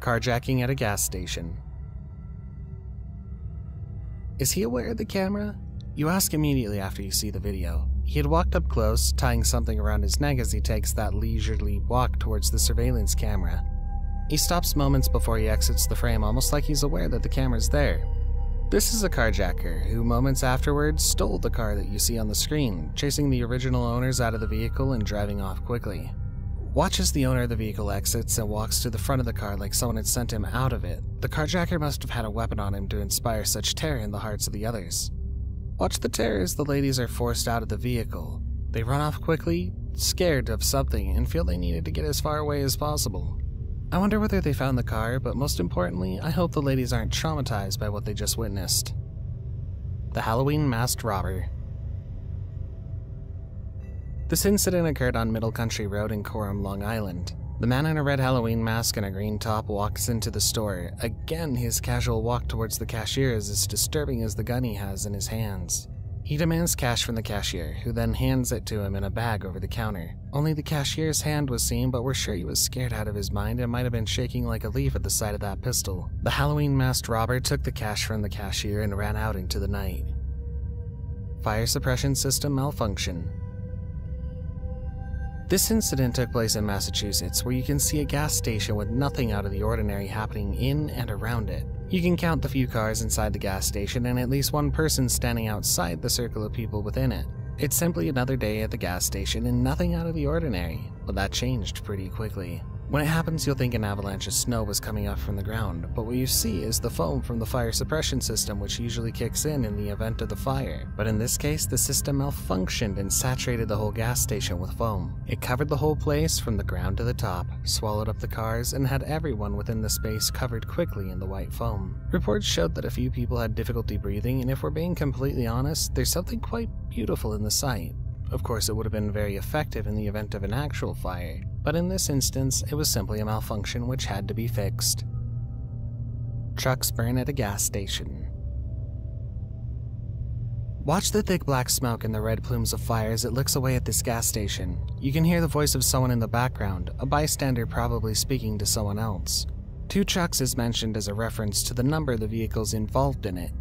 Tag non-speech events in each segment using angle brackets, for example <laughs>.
Carjacking at a gas station. Is he aware of the camera? You ask immediately after you see the video. He had walked up close, tying something around his neck as he takes that leisurely walk towards the surveillance camera. He stops moments before he exits the frame, almost like he's aware that the camera's there. This is a carjacker who, moments afterwards, stole the car that you see on the screen, chasing the original owners out of the vehicle and driving off quickly. Watch as the owner of the vehicle exits and walks to the front of the car like someone had sent him out of it. The carjacker must have had a weapon on him to inspire such terror in the hearts of the others. Watch the terror as the ladies are forced out of the vehicle. They run off quickly, scared of something, and feel they needed to get as far away as possible. I wonder whether they found the car, but most importantly, I hope the ladies aren't traumatized by what they just witnessed. The Halloween Masked Robber. This incident occurred on Middle Country Road in Coram, Long Island. The man in a red Halloween mask and a green top walks into the store. Again, his casual walk towards the cashier is as disturbing as the gun he has in his hands. He demands cash from the cashier, who then hands it to him in a bag over the counter. Only the cashier's hand was seen, but we're sure he was scared out of his mind and might have been shaking like a leaf at the sight of that pistol. The Halloween masked robber took the cash from the cashier and ran out into the night. Fire suppression system malfunction. This incident took place in Massachusetts, where you can see a gas station with nothing out of the ordinary happening in and around it. You can count the few cars inside the gas station and at least one person standing outside the circle of people within it. It's simply another day at the gas station and nothing out of the ordinary, but that changed pretty quickly. When it happens, you'll think an avalanche of snow was coming up from the ground, but what you see is the foam from the fire suppression system, which usually kicks in in the event of the fire. But in this case, the system malfunctioned and saturated the whole gas station with foam. It covered the whole place from the ground to the top, swallowed up the cars, and had everyone within the space covered quickly in the white foam. Reports showed that a few people had difficulty breathing, and if we're being completely honest, there's something quite beautiful in the sight. Of course, it would have been very effective in the event of an actual fire, but in this instance, it was simply a malfunction which had to be fixed. Trucks burn at a gas station. Watch the thick black smoke and the red plumes of fire as it looks away at this gas station. You can hear the voice of someone in the background, a bystander probably speaking to someone else. Two trucks is mentioned as a reference to the number of the vehicles involved in it,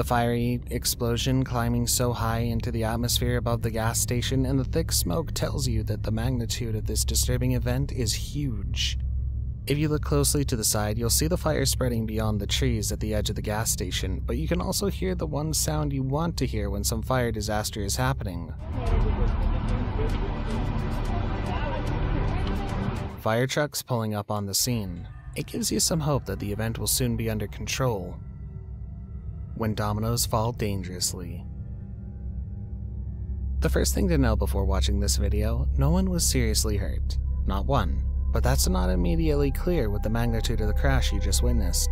the fiery explosion climbing so high into the atmosphere above the gas station and the thick smoke tells you that the magnitude of this disturbing event is huge. If you look closely to the side, you'll see the fire spreading beyond the trees at the edge of the gas station, but you can also hear the one sound you want to hear when some fire disaster is happening. Fire trucks pulling up on the scene. It gives you some hope that the event will soon be under control, when dominoes fall dangerously. The first thing to know before watching this video, no one was seriously hurt. Not one. But that's not immediately clear with the magnitude of the crash you just witnessed.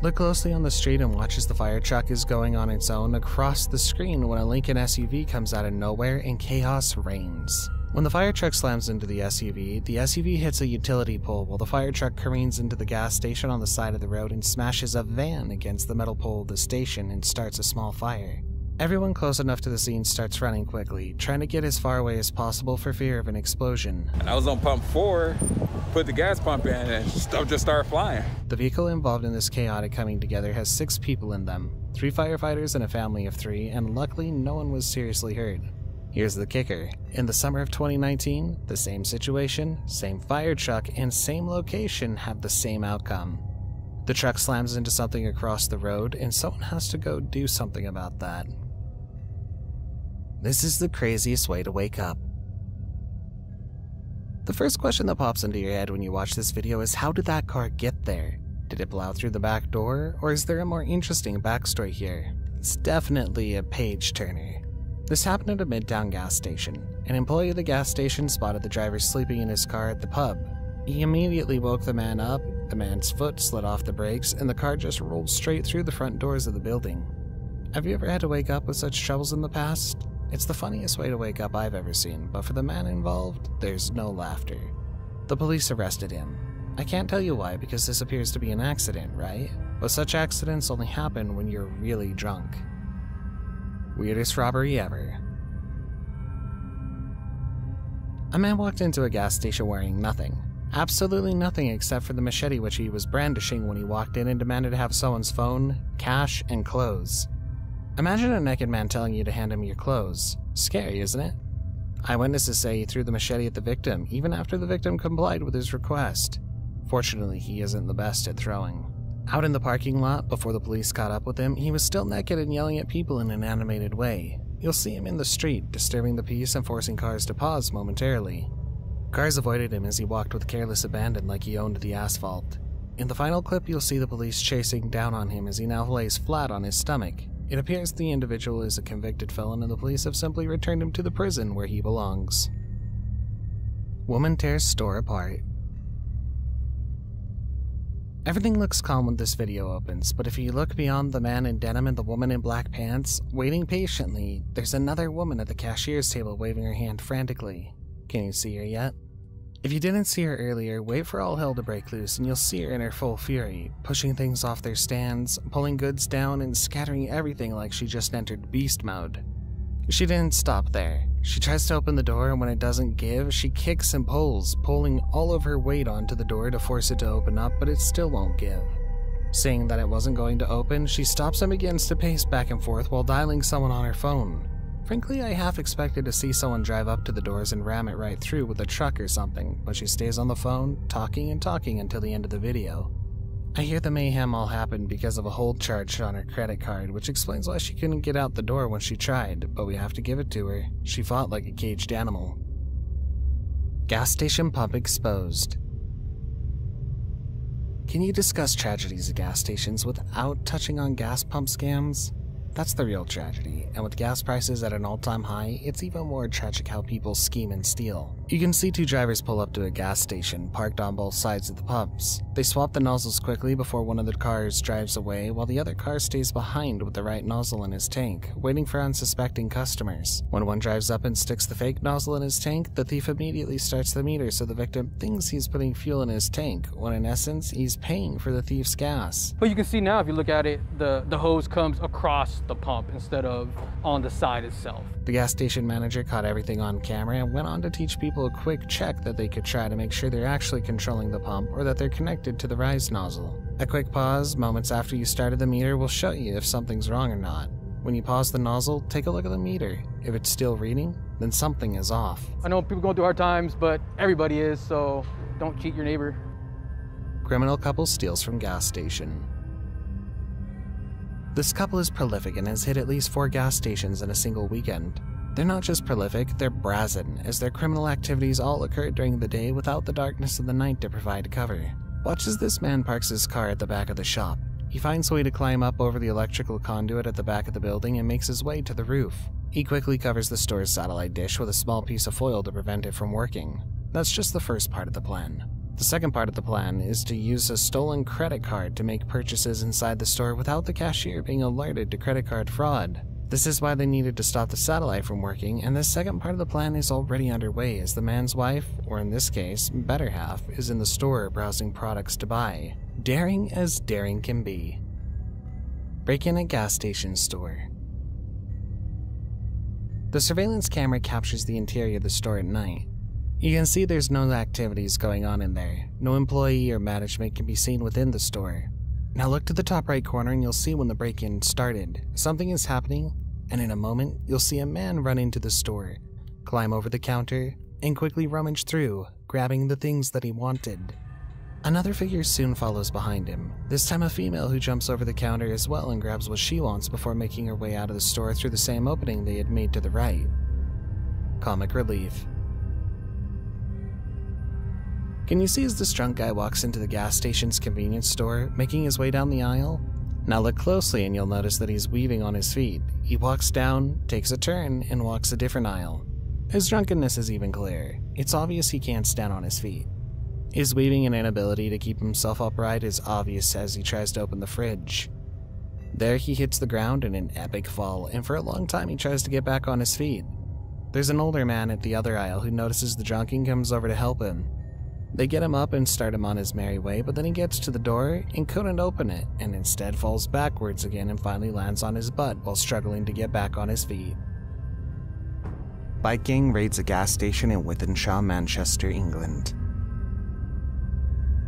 Look closely on the street and watch as the fire truck is going on its own across the screen when a Lincoln SUV comes out of nowhere and chaos reigns. When the fire truck slams into the SUV, the SUV hits a utility pole while the fire truck careens into the gas station on the side of the road and smashes a van against the metal pole of the station and starts a small fire. Everyone close enough to the scene starts running quickly, trying to get as far away as possible for fear of an explosion. I was on pump four, put the gas pump in, and stuff just started flying. The vehicle involved in this chaotic coming together has six people in them three firefighters and a family of three, and luckily no one was seriously hurt. Here's the kicker. In the summer of 2019, the same situation, same fire truck, and same location have the same outcome. The truck slams into something across the road, and someone has to go do something about that. This is the craziest way to wake up. The first question that pops into your head when you watch this video is how did that car get there? Did it plow through the back door, or is there a more interesting backstory here? It's definitely a page turner. This happened at a Midtown gas station. An employee of the gas station spotted the driver sleeping in his car at the pub. He immediately woke the man up, the man's foot slid off the brakes, and the car just rolled straight through the front doors of the building. Have you ever had to wake up with such troubles in the past? It's the funniest way to wake up I've ever seen, but for the man involved, there's no laughter. The police arrested him. I can't tell you why because this appears to be an accident, right? But such accidents only happen when you're really drunk. Weirdest robbery ever. A man walked into a gas station wearing nothing. Absolutely nothing except for the machete which he was brandishing when he walked in and demanded to have someone's phone, cash, and clothes. Imagine a naked man telling you to hand him your clothes. Scary, isn't it? Eyewitnesses say he threw the machete at the victim, even after the victim complied with his request. Fortunately, he isn't the best at throwing. Out in the parking lot, before the police caught up with him, he was still naked and yelling at people in an animated way. You'll see him in the street, disturbing the peace and forcing cars to pause momentarily. Cars avoided him as he walked with careless abandon like he owned the asphalt. In the final clip, you'll see the police chasing down on him as he now lays flat on his stomach. It appears the individual is a convicted felon and the police have simply returned him to the prison where he belongs. Woman tears store apart. Everything looks calm when this video opens, but if you look beyond the man in denim and the woman in black pants, waiting patiently, there's another woman at the cashier's table waving her hand frantically. Can you see her yet? If you didn't see her earlier, wait for all hell to break loose and you'll see her in her full fury, pushing things off their stands, pulling goods down, and scattering everything like she just entered beast mode. She didn't stop there. She tries to open the door, and when it doesn't give, she kicks and pulls, pulling all of her weight onto the door to force it to open up, but it still won't give. Seeing that it wasn't going to open, she stops and begins to pace back and forth while dialing someone on her phone. Frankly, I half expected to see someone drive up to the doors and ram it right through with a truck or something, but she stays on the phone, talking and talking until the end of the video. I hear the mayhem all happened because of a hold charge on her credit card, which explains why she couldn't get out the door when she tried, but we have to give it to her. She fought like a caged animal. Gas station pump exposed. Can you discuss tragedies at gas stations without touching on gas pump scams? That's the real tragedy, and with gas prices at an all time high, it's even more tragic how people scheme and steal. You can see two drivers pull up to a gas station, parked on both sides of the pumps. They swap the nozzles quickly before one of the cars drives away, while the other car stays behind with the right nozzle in his tank, waiting for unsuspecting customers. When one drives up and sticks the fake nozzle in his tank, the thief immediately starts the meter so the victim thinks he's putting fuel in his tank, when in essence, he's paying for the thief's gas. But you can see now, if you look at it, the, the hose comes across the pump instead of on the side itself. The gas station manager caught everything on camera and went on to teach people a quick check that they could try to make sure they're actually controlling the pump or that they're connected to the rise nozzle. A quick pause, moments after you started the meter, will show you if something's wrong or not. When you pause the nozzle, take a look at the meter. If it's still reading, then something is off. I know people going through hard times, but everybody is, so don't cheat your neighbor. Criminal couple steals from gas station. This couple is prolific and has hit at least four gas stations in a single weekend. They're not just prolific, they're brazen, as their criminal activities all occur during the day without the darkness of the night to provide cover. Watch as this man parks his car at the back of the shop. He finds a way to climb up over the electrical conduit at the back of the building and makes his way to the roof. He quickly covers the store's satellite dish with a small piece of foil to prevent it from working. That's just the first part of the plan. The second part of the plan is to use a stolen credit card to make purchases inside the store without the cashier being alerted to credit card fraud. This is why they needed to stop the satellite from working, and the second part of the plan is already underway as the man's wife, or in this case, better half, is in the store browsing products to buy. Daring as daring can be. Break in a gas station store. The surveillance camera captures the interior of the store at night. You can see there's no activities going on in there. No employee or management can be seen within the store. Now look to the top right corner and you'll see when the break in started. Something is happening, and in a moment, you'll see a man run into the store, climb over the counter, and quickly rummage through, grabbing the things that he wanted. Another figure soon follows behind him, this time a female who jumps over the counter as well and grabs what she wants before making her way out of the store through the same opening they had made to the right. Comic relief. Can you see as this drunk guy walks into the gas station's convenience store, making his way down the aisle? Now look closely and you'll notice that he's weaving on his feet. He walks down, takes a turn, and walks a different aisle. His drunkenness is even clearer. It's obvious he can't stand on his feet. His weaving and inability to keep himself upright is obvious as he tries to open the fridge. There he hits the ground in an epic fall, and for a long time he tries to get back on his feet. There's an older man at the other aisle who notices the drunk and comes over to help him. They get him up and start him on his merry way, but then he gets to the door and couldn't open it, and instead falls backwards again and finally lands on his butt while struggling to get back on his feet. Bike gang raids a gas station in Wythenshawe, Manchester, England.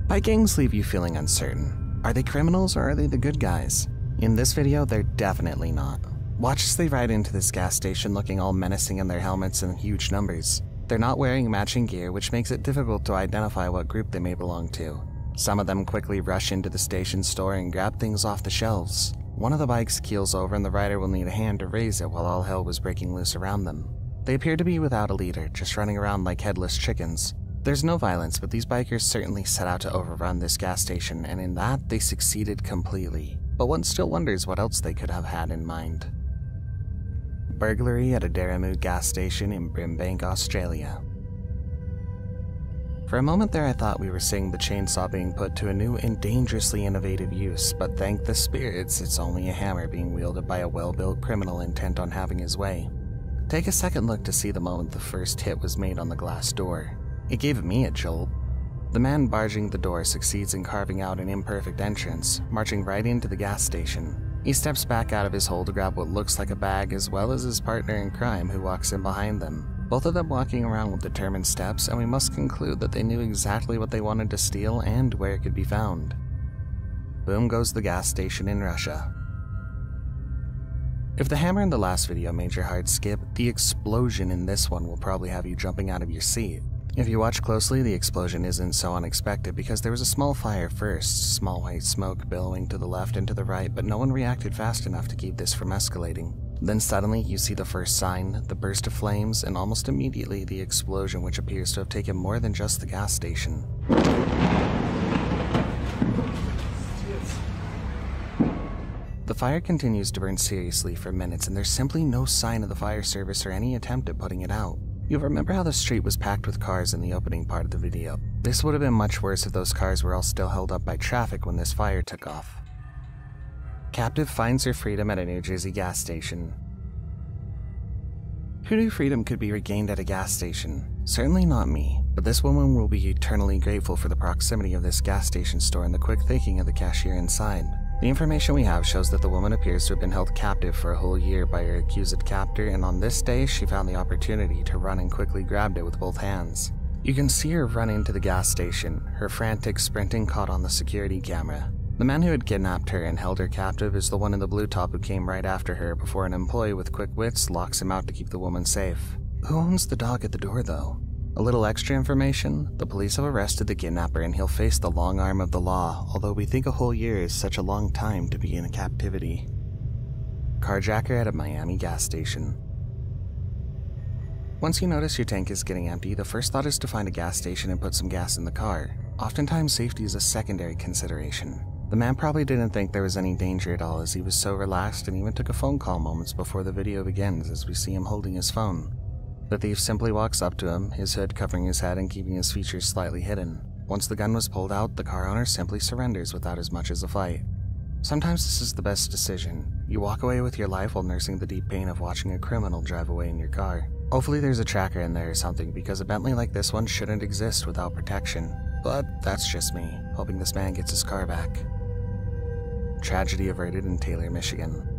Bike gangs leave you feeling uncertain. Are they criminals or are they the good guys? In this video, they're definitely not. Watch as they ride into this gas station looking all menacing in their helmets in huge numbers. They're not wearing matching gear, which makes it difficult to identify what group they may belong to. Some of them quickly rush into the station store and grab things off the shelves. One of the bikes keels over and the rider will need a hand to raise it while all hell was breaking loose around them. They appear to be without a leader, just running around like headless chickens. There's no violence, but these bikers certainly set out to overrun this gas station, and in that, they succeeded completely. But one still wonders what else they could have had in mind. Burglary at a Daramu gas station in Brimbank, Australia. For a moment there, I thought we were seeing the chainsaw being put to a new and dangerously innovative use, but thank the spirits, it's only a hammer being wielded by a well built criminal intent on having his way. Take a second look to see the moment the first hit was made on the glass door. It gave me a jolt. The man barging the door succeeds in carving out an imperfect entrance, marching right into the gas station. He steps back out of his hole to grab what looks like a bag, as well as his partner in crime who walks in behind them. Both of them walking around with determined steps, and we must conclude that they knew exactly what they wanted to steal and where it could be found. Boom goes the gas station in Russia. If the hammer in the last video made your heart skip, the explosion in this one will probably have you jumping out of your seat. If you watch closely, the explosion isn't so unexpected because there was a small fire first, small white smoke billowing to the left and to the right, but no one reacted fast enough to keep this from escalating. Then suddenly you see the first sign, the burst of flames, and almost immediately the explosion which appears to have taken more than just the gas station. The fire continues to burn seriously for minutes and there's simply no sign of the fire service or any attempt at putting it out. You'll remember how the street was packed with cars in the opening part of the video. This would have been much worse if those cars were all still held up by traffic when this fire took off. Captive finds her freedom at a New Jersey gas station. Who knew freedom could be regained at a gas station? Certainly not me, but this woman will be eternally grateful for the proximity of this gas station store and the quick thinking of the cashier inside. The information we have shows that the woman appears to have been held captive for a whole year by her accused captor, and on this day she found the opportunity to run and quickly grabbed it with both hands. You can see her running to the gas station, her frantic sprinting caught on the security camera. The man who had kidnapped her and held her captive is the one in the blue top who came right after her before an employee with quick wits locks him out to keep the woman safe. Who owns the dog at the door, though? A little extra information the police have arrested the kidnapper and he'll face the long arm of the law, although we think a whole year is such a long time to be in captivity. Carjacker at a Miami gas station. Once you notice your tank is getting empty, the first thought is to find a gas station and put some gas in the car. Oftentimes, safety is a secondary consideration. The man probably didn't think there was any danger at all as he was so relaxed and even took a phone call moments before the video begins as we see him holding his phone. The thief simply walks up to him, his hood covering his head and keeping his features slightly hidden. Once the gun was pulled out, the car owner simply surrenders without as much as a fight. Sometimes this is the best decision. You walk away with your life while nursing the deep pain of watching a criminal drive away in your car. Hopefully there's a tracker in there or something because a Bentley like this one shouldn't exist without protection. But that's just me, hoping this man gets his car back. Tragedy averted in Taylor, Michigan.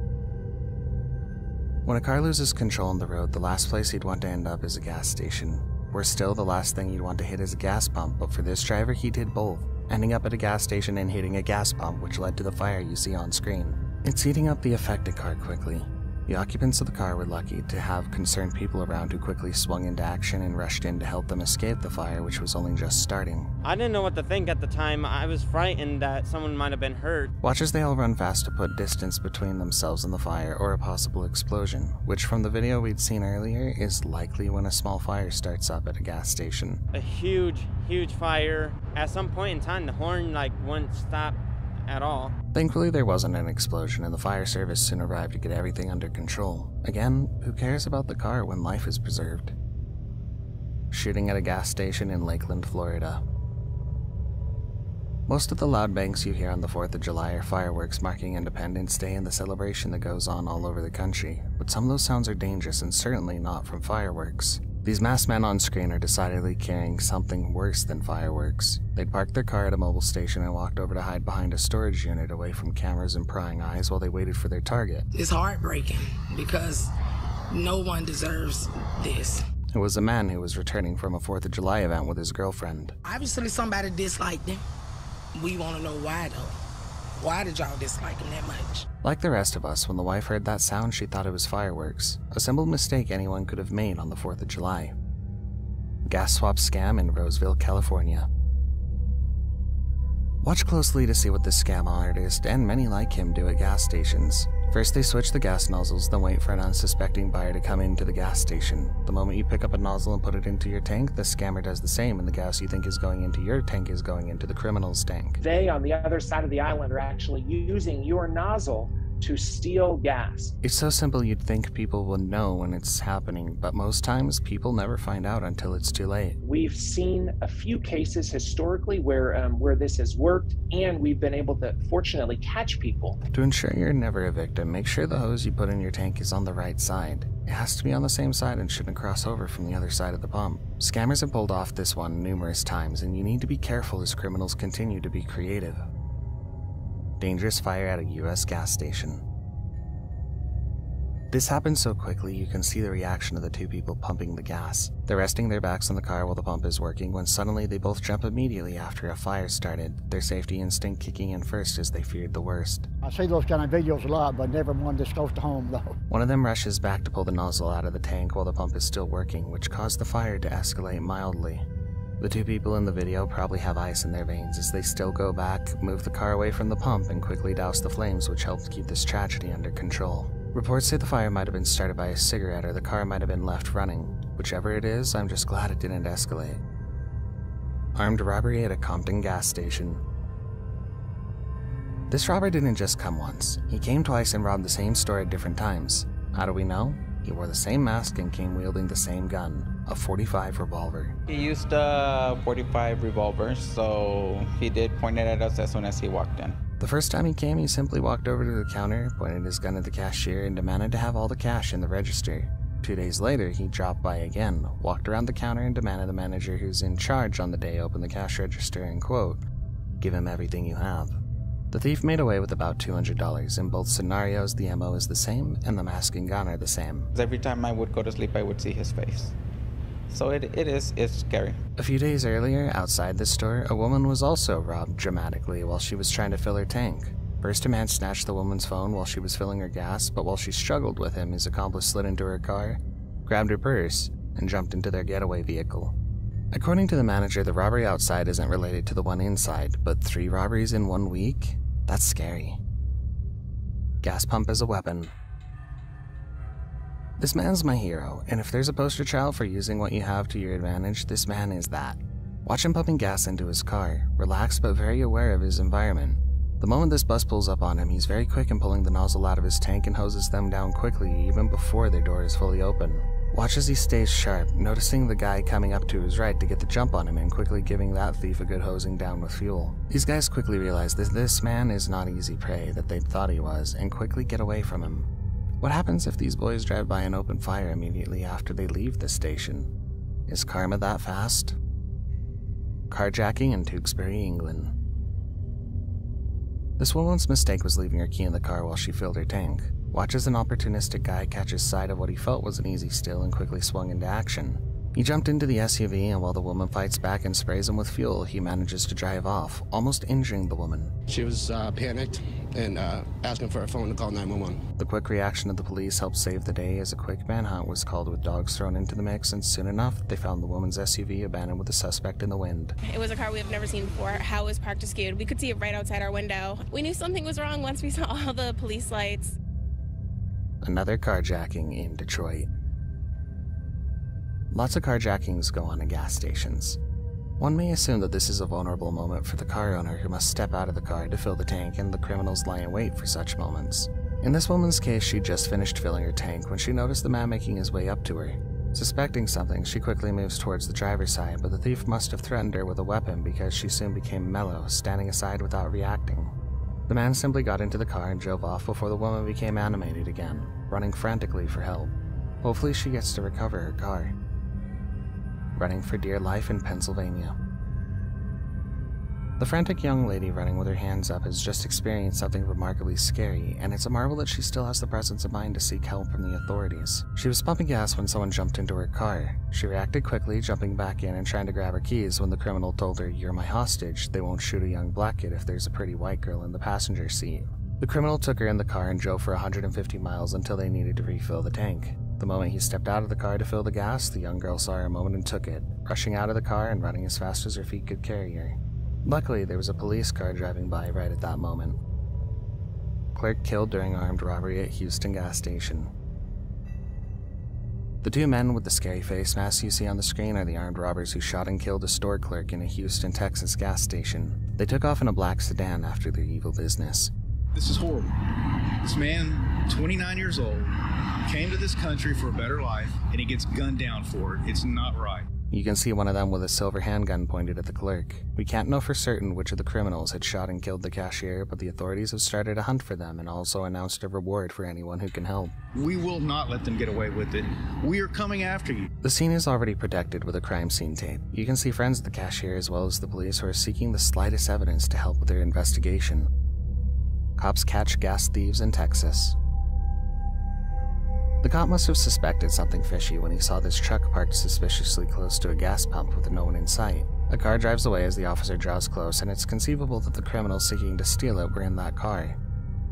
When a car loses control on the road, the last place you'd want to end up is a gas station. Worse still, the last thing you'd want to hit is a gas pump, but for this driver, he did both, ending up at a gas station and hitting a gas pump, which led to the fire you see on screen. It's heating up the affected car quickly, the occupants of the car were lucky to have concerned people around who quickly swung into action and rushed in to help them escape the fire, which was only just starting. I didn't know what to think at the time. I was frightened that someone might have been hurt. Watch as they all run fast to put distance between themselves and the fire or a possible explosion, which from the video we'd seen earlier is likely when a small fire starts up at a gas station. A huge, huge fire. At some point in time, the horn like wouldn't stop at all. Thankfully, there wasn't an explosion, and the fire service soon arrived to get everything under control. Again, who cares about the car when life is preserved? Shooting at a gas station in Lakeland, Florida. Most of the loud bangs you hear on the 4th of July are fireworks marking Independence Day and the celebration that goes on all over the country, but some of those sounds are dangerous and certainly not from fireworks. These masked men on screen are decidedly carrying something worse than fireworks. They'd parked their car at a Mobil station and walked over to hide behind a storage unit away from cameras and prying eyes while they waited for their target. It's heartbreaking because no one deserves this. It was a man who was returning from a 4th of July event with his girlfriend. Obviously, somebody disliked him. We want to know why though. Why did y'all dislike him that much? Like the rest of us, when the wife heard that sound, she thought it was fireworks, a simple mistake anyone could have made on the 4th of July. Gas swap scam in Roseville, California. Watch closely to see what this scam artist and many like him do at gas stations. First, they switch the gas nozzles, then wait for an unsuspecting buyer to come into the gas station. The moment you pick up a nozzle and put it into your tank, the scammer does the same, and the gas you think is going into your tank is going into the criminal's tank. They, on the other side of the island, are actually using your nozzle to steal gas. It's so simple you'd think people would know when it's happening, but most times people never find out until it's too late. We've seen a few cases historically where um, where this has worked, and we've been able to fortunately catch people. To ensure you're never a victim, make sure the hose you put in your tank is on the right side. It has to be on the same side and shouldn't cross over from the other side of the pump. Scammers have pulled off this one numerous times, and you need to be careful as criminals continue to be creative. Dangerous fire at a US gas station. This happened so quickly you can see the reaction of the two people pumping the gas. They're resting their backs on the car while the pump is working when suddenly they both jump immediately after a fire started, their safety instinct kicking in first as they feared the worst. I see those kind of videos a lot, but never one this close to home though. <laughs> One of them rushes back to pull the nozzle out of the tank while the pump is still working, which caused the fire to escalate mildly. The two people in the video probably have ice in their veins as they still go back, move the car away from the pump, and quickly douse the flames, which helped keep this tragedy under control. Reports say the fire might have been started by a cigarette or the car might have been left running. Whichever it is, I'm just glad it didn't escalate. Armed robbery at a Compton gas station. This robber didn't just come once. He came twice and robbed the same store at different times. How do we know? He wore the same mask and came wielding the same gun, a 45 revolver. He used a 45 revolver, so he did point it at us as soon as he walked in. The first time he came, he simply walked over to the counter, pointed his gun at the cashier, and demanded to have all the cash in the register. Two days later, he dropped by again, walked around the counter, and demanded the manager who's in charge on the day open the cash register and quote, Give him everything you have. The thief made away with about $200. In both scenarios, the MO is the same and the mask and gun are the same. Every time I would go to sleep, I would see his face. So it, it is it's scary. A few days earlier, outside this store, a woman was also robbed dramatically while she was trying to fill her tank. First, a man snatched the woman's phone while she was filling her gas, but while she struggled with him, his accomplice slid into her car, grabbed her purse, and jumped into their getaway vehicle. According to the manager, the robbery outside isn't related to the one inside, but three robberies in one week? That's scary. Gas pump as a weapon. This man's my hero, and if there's a poster child for using what you have to your advantage, this man is that. Watch him pumping gas into his car, relaxed but very aware of his environment. The moment this bus pulls up on him, he's very quick in pulling the nozzle out of his tank and hoses them down quickly even before their door is fully open. Watch as he stays sharp, noticing the guy coming up to his right to get the jump on him and quickly giving that thief a good hosing down with fuel. These guys quickly realize that this man is not easy prey that they thought he was and quickly get away from him. What happens if these boys drive by and open fire immediately after they leave the station? Is karma that fast? Carjacking in Tewkesbury, England. This woman's mistake was leaving her key in the car while she filled her tank. Watch as an opportunistic guy catches sight of what he felt was an easy steal and quickly swung into action. He jumped into the SUV, and while the woman fights back and sprays him with fuel, he manages to drive off, almost injuring the woman. She was uh, panicked and uh, asking for a phone to call 911. The quick reaction of the police helped save the day as a quick manhunt was called with dogs thrown into the mix, and soon enough, they found the woman's SUV abandoned with the suspect in the wind. It was a car we have never seen before. How it was parked askew. We could see it right outside our window. We knew something was wrong once we saw all the police lights. Another carjacking in Detroit. Lots of carjackings go on in gas stations. One may assume that this is a vulnerable moment for the car owner who must step out of the car to fill the tank, and the criminals lie in wait for such moments. In this woman's case, she just finished filling her tank when she noticed the man making his way up to her. Suspecting something, she quickly moves towards the driver's side, but the thief must have threatened her with a weapon because she soon became mellow, standing aside without reacting. The man simply got into the car and drove off before the woman became animated again, running frantically for help. Hopefully, she gets to recover her car running for dear life in Pennsylvania. The frantic young lady running with her hands up has just experienced something remarkably scary, and it's a marvel that she still has the presence of mind to seek help from the authorities. She was pumping gas when someone jumped into her car. She reacted quickly, jumping back in and trying to grab her keys when the criminal told her, You're my hostage. They won't shoot a young black kid if there's a pretty white girl in the passenger seat. The criminal took her in the car and drove for 150 miles until they needed to refill the tank. The moment he stepped out of the car to fill the gas, the young girl saw her a moment and took it, rushing out of the car and running as fast as her feet could carry her. Luckily, there was a police car driving by right at that moment. Clerk killed during armed robbery at Houston gas station. The two men with the scary face masks you see on the screen are the armed robbers who shot and killed a store clerk in a Houston, Texas gas station. They took off in a black sedan after their evil business. This is horrible. This man, 29 years old, came to this country for a better life, and he gets gunned down for it. It's not right. You can see one of them with a silver handgun pointed at the clerk. We can't know for certain which of the criminals had shot and killed the cashier, but the authorities have started a hunt for them and also announced a reward for anyone who can help. We will not let them get away with it. We are coming after you. The scene is already protected with a crime scene tape. You can see friends of the cashier as well as the police who are seeking the slightest evidence to help with their investigation. Cops catch gas thieves in Texas. The cop must have suspected something fishy when he saw this truck parked suspiciously close to a gas pump with no one in sight. A car drives away as the officer draws close, and it's conceivable that the criminals seeking to steal it were in that car.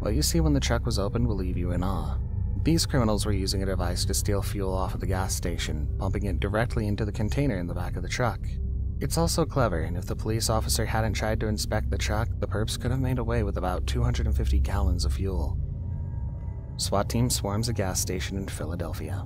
What you see when the truck was opened will leave you in awe. These criminals were using a device to steal fuel off of the gas station, pumping it directly into the container in the back of the truck. It's also clever, and if the police officer hadn't tried to inspect the truck, the perps could have made away with about 250 gallons of fuel. SWAT team swarms a gas station in Philadelphia.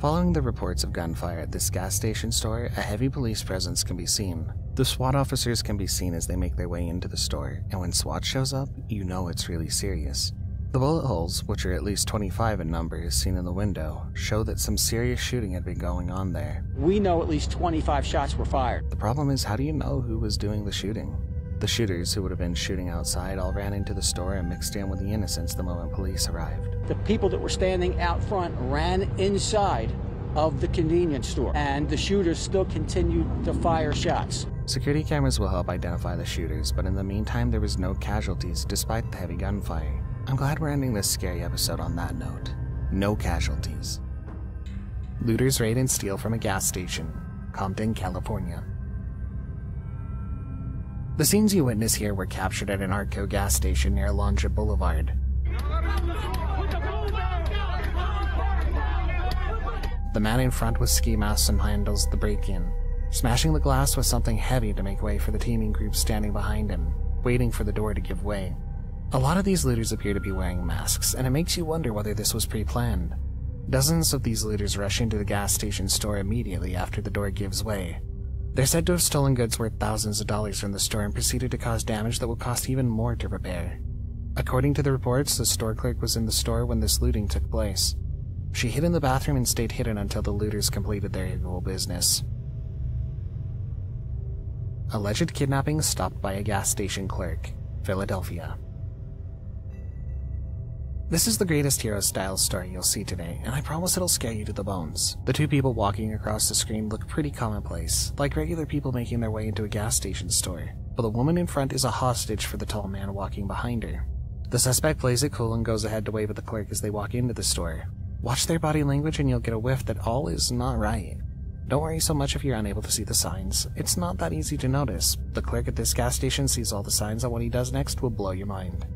Following the reports of gunfire at this gas station store, a heavy police presence can be seen. The SWAT officers can be seen as they make their way into the store, and when SWAT shows up, you know it's really serious. The bullet holes, which are at least 25 in number, as seen in the window, show that some serious shooting had been going on there. We know at least 25 shots were fired. The problem is, how do you know who was doing the shooting? The shooters, who would have been shooting outside, all ran into the store and mixed in with the innocents the moment police arrived. The people that were standing out front ran inside of the convenience store, and the shooters still continued to fire shots. Security cameras will help identify the shooters, but in the meantime, there was no casualties despite the heavy gunfire. I'm glad we're ending this scary episode on that note. No casualties. Looters raid and steal from a gas station, Compton, California. The scenes you witness here were captured at an Arco gas station near Alondra Boulevard. The man in front with ski masks and handles the break-in, smashing the glass with something heavy to make way for the teaming group standing behind him, waiting for the door to give way. A lot of these looters appear to be wearing masks, and it makes you wonder whether this was pre-planned. Dozens of these looters rush into the gas station store immediately after the door gives way, they're said to have stolen goods worth thousands of dollars from the store and proceeded to cause damage that will cost even more to repair. According to the reports, the store clerk was in the store when this looting took place. She hid in the bathroom and stayed hidden until the looters completed their evil business. Alleged kidnapping stopped by a gas station clerk, Philadelphia. This is the greatest hero style story you'll see today, and I promise it'll scare you to the bones. The two people walking across the screen look pretty commonplace, like regular people making their way into a gas station store, but the woman in front is a hostage for the tall man walking behind her. The suspect plays it cool and goes ahead to wave at the clerk as they walk into the store. Watch their body language and you'll get a whiff that all is not right. Don't worry so much if you're unable to see the signs. It's not that easy to notice. The clerk at this gas station sees all the signs and what he does next will blow your mind.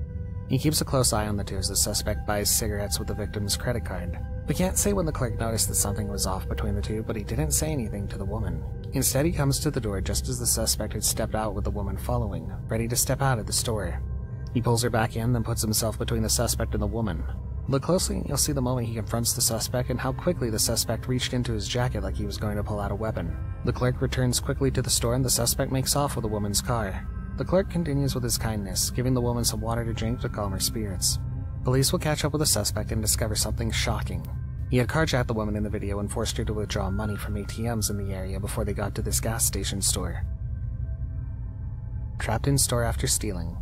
He keeps a close eye on the two as the suspect buys cigarettes with the victim's credit card. We can't say when the clerk noticed that something was off between the two, but he didn't say anything to the woman. Instead, he comes to the door just as the suspect had stepped out with the woman following, ready to step out of the store. He pulls her back in, then puts himself between the suspect and the woman. Look closely and you'll see the moment he confronts the suspect and how quickly the suspect reached into his jacket like he was going to pull out a weapon. The clerk returns quickly to the store and the suspect makes off with the woman's car. The clerk continues with his kindness, giving the woman some water to drink to calm her spirits. Police will catch up with the suspect and discover something shocking. He had carjacked the woman in the video and forced her to withdraw money from ATMs in the area before they got to this gas station store. Trapped in store after stealing.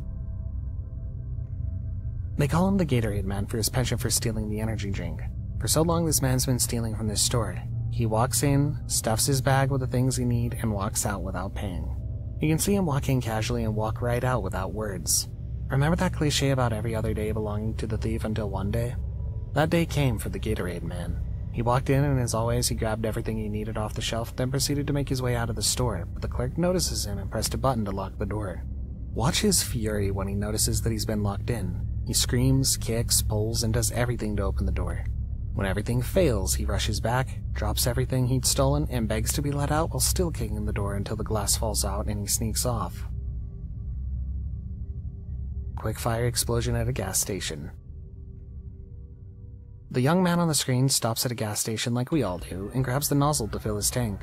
They call him the Gatorade Man for his penchant for stealing the energy drink. For so long, this man's been stealing from this store. He walks in, stuffs his bag with the things he need, and walks out without paying. You can see him walk in casually and walk right out without words. Remember that cliche about every other day belonging to the thief until one day? That day came for the Gatorade man. He walked in and as always he grabbed everything he needed off the shelf, then proceeded to make his way out of the store, but the clerk notices him and pressed a button to lock the door. Watch his fury when he notices that he's been locked in. He screams, kicks, pulls, and does everything to open the door. When everything fails, he rushes back, drops everything he'd stolen, and begs to be let out while still kicking the door until the glass falls out and he sneaks off. Quick fire explosion at a gas station. The young man on the screen stops at a gas station like we all do and grabs the nozzle to fill his tank.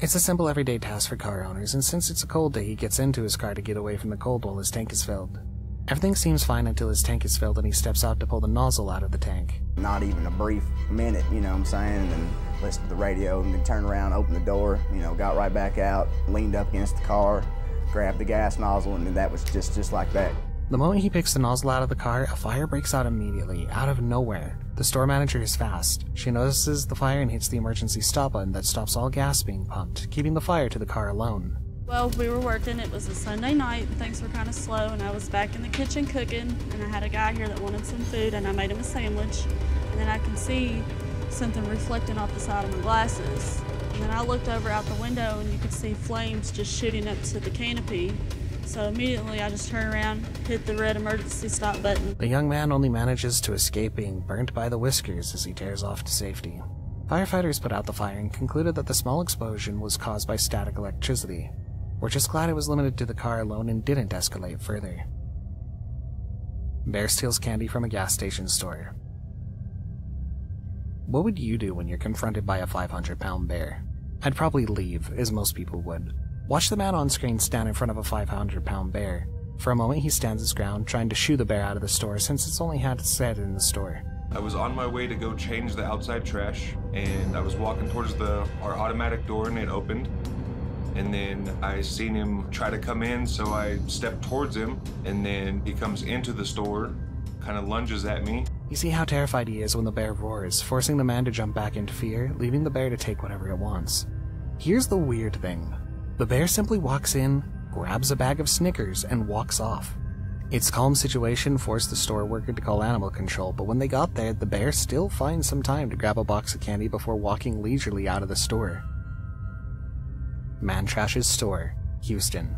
It's a simple everyday task for car owners, and since it's a cold day, he gets into his car to get away from the cold while his tank is filled. Everything seems fine until his tank is filled and he steps out to pull the nozzle out of the tank. Not even a brief minute, you know what I'm saying, and then listened to the radio and then turned around, opened the door, you know, got right back out, leaned up against the car, grabbed the gas nozzle, and then that was just, just like that. The moment he picks the nozzle out of the car, a fire breaks out immediately, out of nowhere. The store manager is fast. She notices the fire and hits the emergency stop button that stops all gas being pumped, keeping the fire to the car alone. Well, we were working. It was a Sunday night. Things were kind of slow, and I was back in the kitchen cooking. And I had a guy here that wanted some food, and I made him a sandwich. And then I can see something reflecting off the side of my glasses. And then I looked over out the window, and you could see flames just shooting up to the canopy. So immediately I just turned around, hit the red emergency stop button. The young man only manages to escape being burnt by the whiskers as he tears off to safety. Firefighters put out the fire and concluded that the small explosion was caused by static electricity. We're just glad it was limited to the car alone and didn't escalate further. Bear steals candy from a gas station store. What would you do when you're confronted by a 500 pound bear? I'd probably leave, as most people would. Watch the man on screen stand in front of a 500 pound bear. For a moment, he stands his ground, trying to shoo the bear out of the store since it's only had its head in the store. I was on my way to go change the outside trash, and I was walking towards the our automatic door, and it opened. And then I seen him try to come in, so I stepped towards him, and then he comes into the store, kind of lunges at me. You see how terrified he is when the bear roars, forcing the man to jump back into fear, leaving the bear to take whatever it wants. Here's the weird thing the bear simply walks in, grabs a bag of Snickers, and walks off. Its calm situation forced the store worker to call animal control, but when they got there, the bear still finds some time to grab a box of candy before walking leisurely out of the store. Man trashes store, Houston.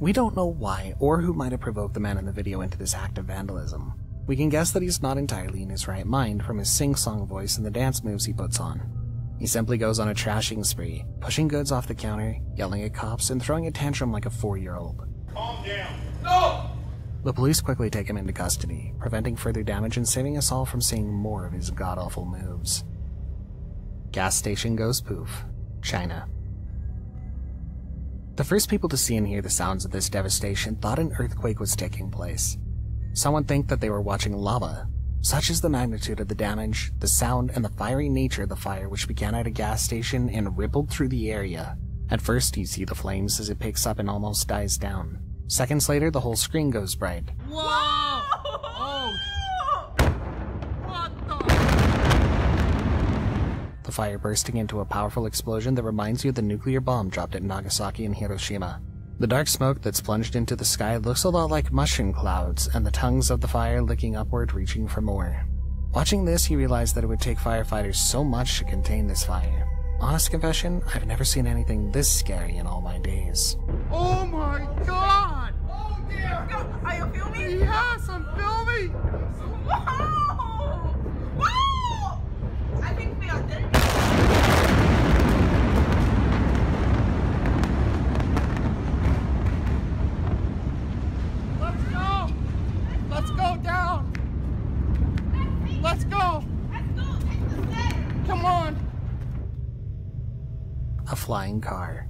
We don't know why or who might have provoked the man in the video into this act of vandalism. We can guess that he's not entirely in his right mind from his sing-song voice and the dance moves he puts on. He simply goes on a trashing spree, pushing goods off the counter, yelling at cops, and throwing a tantrum like a four-year-old. Calm down. No! The police quickly take him into custody, preventing further damage and saving us all from seeing more of his god-awful moves. Gas station goes poof. China. The first people to see and hear the sounds of this devastation thought an earthquake was taking place. Some would think that they were watching lava. Such is the magnitude of the damage, the sound, and the fiery nature of the fire which began at a gas station and rippled through the area. At first, you see the flames as it picks up and almost dies down. Seconds later, the whole screen goes bright. Whoa! <laughs> Oh! What the? The fire bursting into a powerful explosion that reminds you of the nuclear bomb dropped at Nagasaki and Hiroshima. The dark smoke that's plunged into the sky looks a lot like mushroom clouds, and the tongues of the fire licking upward, reaching for more. Watching this, you realize that it would take firefighters so much to contain this fire. Honest confession, I've never seen anything this scary in all my days. Oh my god! Oh dear! Are you filming? Yes, I'm filming! Wow! Wow! I think we are dead. Let's go! Let's go down! Let's go! Come on! A flying car.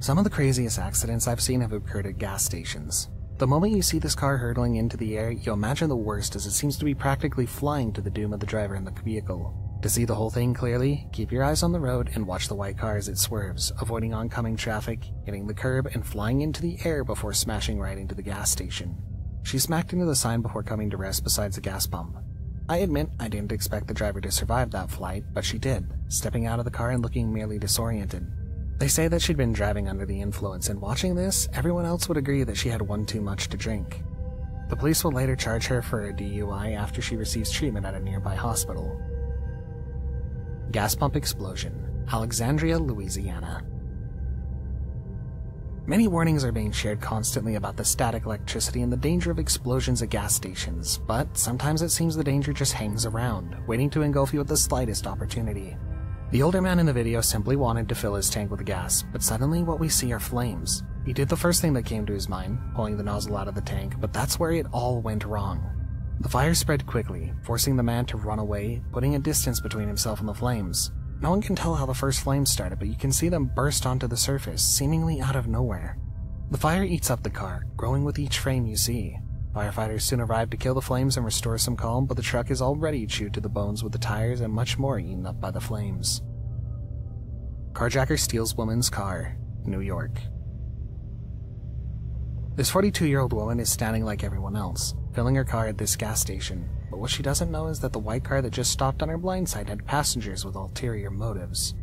Some of the craziest accidents I've seen have occurred at gas stations. The moment you see this car hurtling into the air, you imagine the worst as it seems to be practically flying to the doom of the driver in the vehicle. To see the whole thing clearly, keep your eyes on the road and watch the white car as it swerves, avoiding oncoming traffic, hitting the curb, and flying into the air before smashing right into the gas station. She smacked into the sign before coming to rest beside the gas pump. I admit I didn't expect the driver to survive that flight, but she did, stepping out of the car and looking merely disoriented. They say that she'd been driving under the influence, and watching this, everyone else would agree that she had one too much to drink. The police will later charge her for a DUI after she receives treatment at a nearby hospital. Gas pump explosion, Alexandria, Louisiana. Many warnings are being shared constantly about the static electricity and the danger of explosions at gas stations, but sometimes it seems the danger just hangs around, waiting to engulf you at the slightest opportunity. The older man in the video simply wanted to fill his tank with gas, but suddenly what we see are flames. He did the first thing that came to his mind, pulling the nozzle out of the tank, but that's where it all went wrong. The fire spread quickly, forcing the man to run away, putting a distance between himself and the flames. No one can tell how the first flames started, but you can see them burst onto the surface, seemingly out of nowhere. The fire eats up the car, growing with each frame you see. Firefighters soon arrive to kill the flames and restore some calm, but the truck is already chewed to the bones with the tires and much more eaten up by the flames. Carjacker steals woman's car, New York. This 42 year old woman is standing like everyone else, filling her car at this gas station, but what she doesn't know is that the white car that just stopped on her blind side had passengers with ulterior motives.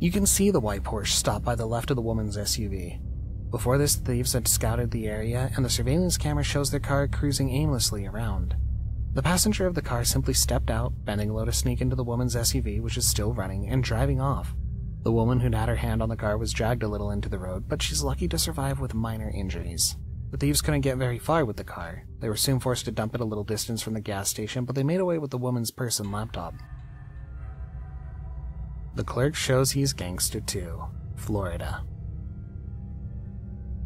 You can see the white Porsche stop by the left of the woman's SUV. Before this, thieves had scouted the area, and the surveillance camera shows their car cruising aimlessly around. The passenger of the car simply stepped out, bending low to sneak into the woman's SUV, which is still running, and driving off. The woman who'd had her hand on the car was dragged a little into the road, but she's lucky to survive with minor injuries. The thieves couldn't get very far with the car. They were soon forced to dump it a little distance from the gas station, but they made away with the woman's purse and laptop. The clerk shows he's gangster too. Florida.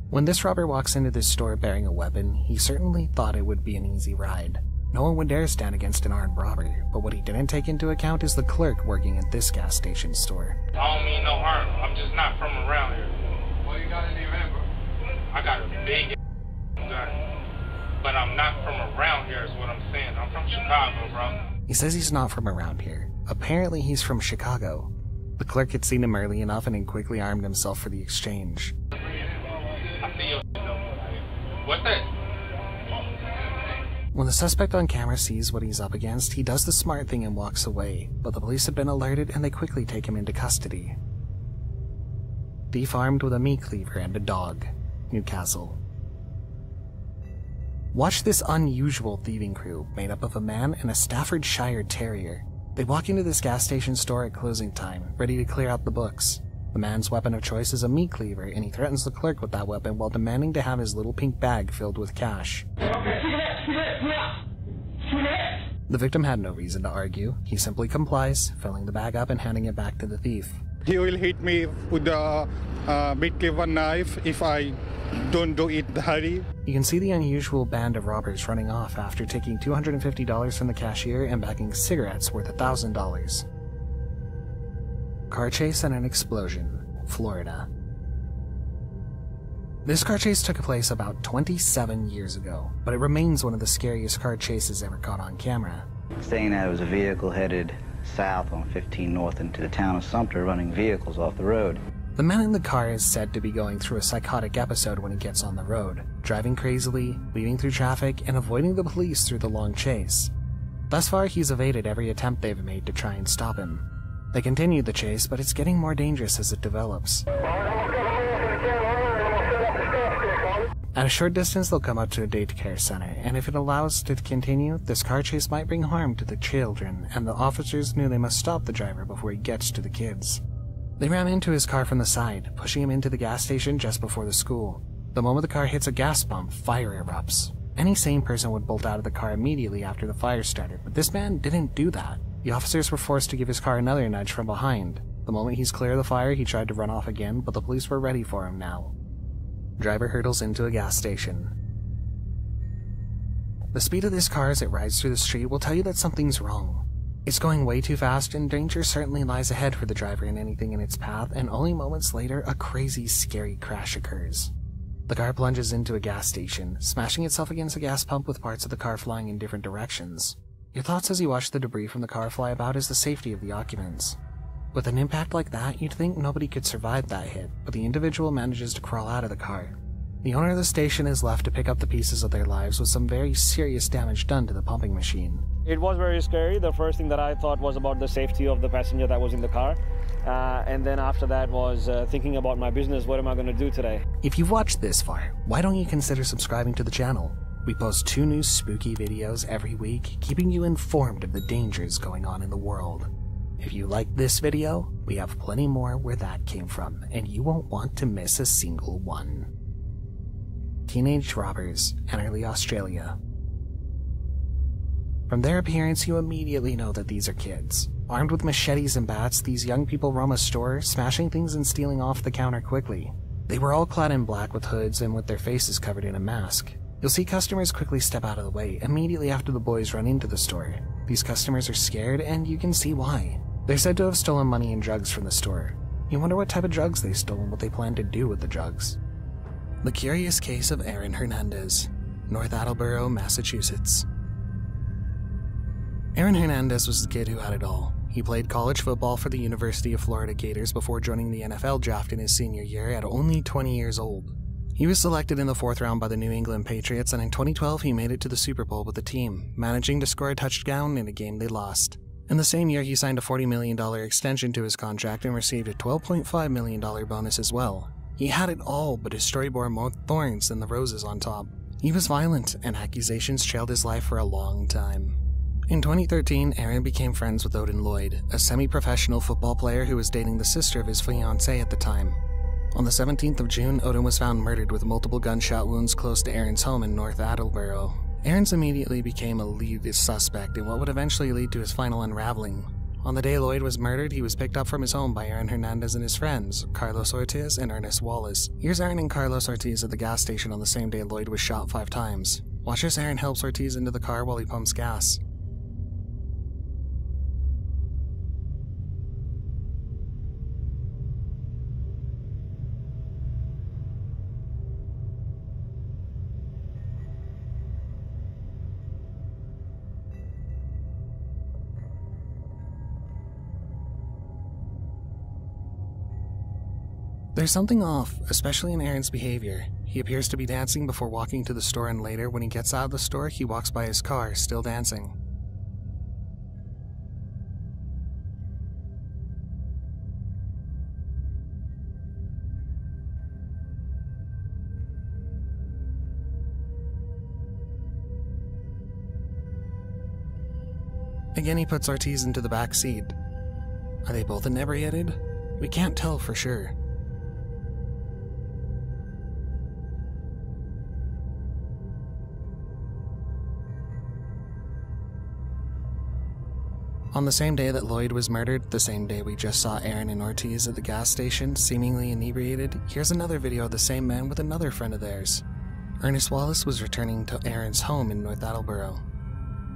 When this robber walks into this store bearing a weapon, he certainly thought it would be an easy ride. No one would dare stand against an armed robber, but what he didn't take into account is the clerk working at this gas station store. I don't mean no harm. I'm just not from around here. What you got in your hand, bro? I got a big gun, but I'm not from around here. Is what I'm saying. I'm from Chicago, bro. He says he's not from around here. Apparently, he's from Chicago. The clerk had seen him early enough and had quickly armed himself for the exchange. I see your What's that? When the suspect on camera sees what he's up against, he does the smart thing and walks away, but the police have been alerted and they quickly take him into custody. Thief armed with a meat cleaver and a dog, Newcastle. Watch this unusual thieving crew made up of a man and a Staffordshire Terrier. They walk into this gas station store at closing time, ready to clear out the books. The man's weapon of choice is a meat cleaver, and he threatens the clerk with that weapon while demanding to have his little pink bag filled with cash. The victim had no reason to argue. He simply complies, filling the bag up and handing it back to the thief. He will hit me with a uh, meat cleaver knife if I don't do it hurry. You can see the unusual band of robbers running off after taking $250 from the cashier and bagging cigarettes worth $1,000. Car chase and an explosion, Florida. This car chase took place about 27 years ago, but it remains one of the scariest car chases ever caught on camera. Saying that it was a vehicle headed south on 15 North into the town of Sumter running vehicles off the road. The man in the car is said to be going through a psychotic episode when he gets on the road, driving crazily, weaving through traffic, and avoiding the police through the long chase. Thus far, he's evaded every attempt they've made to try and stop him. They continue the chase, but it's getting more dangerous as it develops. At a short distance, they'll come up to a daycare center, and if it allows to continue, this car chase might bring harm to the children, and the officers knew they must stop the driver before he gets to the kids. They ram into his car from the side, pushing him into the gas station just before the school. The moment the car hits a gas pump, fire erupts. Any sane person would bolt out of the car immediately after the fire started, but this man didn't do that. The officers were forced to give his car another nudge from behind. The moment he's clear of the fire, he tried to run off again, but the police were ready for him now. Driver hurtles into a gas station. The speed of this car as it rides through the street will tell you that something's wrong. It's going way too fast, and danger certainly lies ahead for the driver and anything in its path, and only moments later, a crazy, scary crash occurs. The car plunges into a gas station, smashing itself against a gas pump with parts of the car flying in different directions. Your thoughts as you watch the debris from the car fly about is the safety of the occupants. With an impact like that, you'd think nobody could survive that hit, but the individual manages to crawl out of the car. The owner of the station is left to pick up the pieces of their lives with some very serious damage done to the pumping machine. It was very scary. The first thing that I thought was about the safety of the passenger that was in the car. Uh, and then after that was uh, thinking about my business. What am I going to do today? If you've watched this far, why don't you consider subscribing to the channel? We post two new spooky videos every week, keeping you informed of the dangers going on in the world. If you like this video, we have plenty more where that came from, and you won't want to miss a single one. Teenage robbers, Ennerley, Australia. From their appearance, you immediately know that these are kids. Armed with machetes and bats, these young people roam a store, smashing things and stealing off the counter quickly. They were all clad in black with hoods and with their faces covered in a mask. You'll see customers quickly step out of the way immediately after the boys run into the store. These customers are scared, and you can see why. They're said to have stolen money and drugs from the store. You wonder what type of drugs they stole and what they plan to do with the drugs. The Curious Case of Aaron Hernandez, North Attleboro, Massachusetts. Aaron Hernandez was the kid who had it all. He played college football for the University of Florida Gators before joining the NFL draft in his senior year at only 20 years old. He was selected in the fourth round by the New England Patriots, and in 2012 he made it to the Super Bowl with the team, managing to score a touchdown in a game they lost. In the same year, he signed a $40 million extension to his contract and received a $12.5 million bonus as well. He had it all, but his story bore more thorns than the roses on top. He was violent, and accusations trailed his life for a long time. In 2013, Aaron became friends with Odin Lloyd, a semi professional football player who was dating the sister of his fiancée at the time. On the 17th of June, Odin was found murdered with multiple gunshot wounds close to Aaron's home in North Attleboro. Aaron's immediately became a lead suspect in what would eventually lead to his final unraveling. On the day Lloyd was murdered, he was picked up from his home by Aaron Hernandez and his friends, Carlos Ortiz and Ernest Wallace. Here's Aaron and Carlos Ortiz at the gas station on the same day Lloyd was shot five times. Watch as Aaron helps Ortiz into the car while he pumps gas. There's something off, especially in Aaron's behavior. He appears to be dancing before walking to the store, and later, when he gets out of the store, he walks by his car, still dancing. Again, he puts Ortiz into the back seat. Are they both inebriated? We can't tell for sure. On the same day that Lloyd was murdered, the same day we just saw Aaron and Ortiz at the gas station, seemingly inebriated, here's another video of the same man with another friend of theirs. Ernest Wallace was returning to Aaron's home in North Attleboro.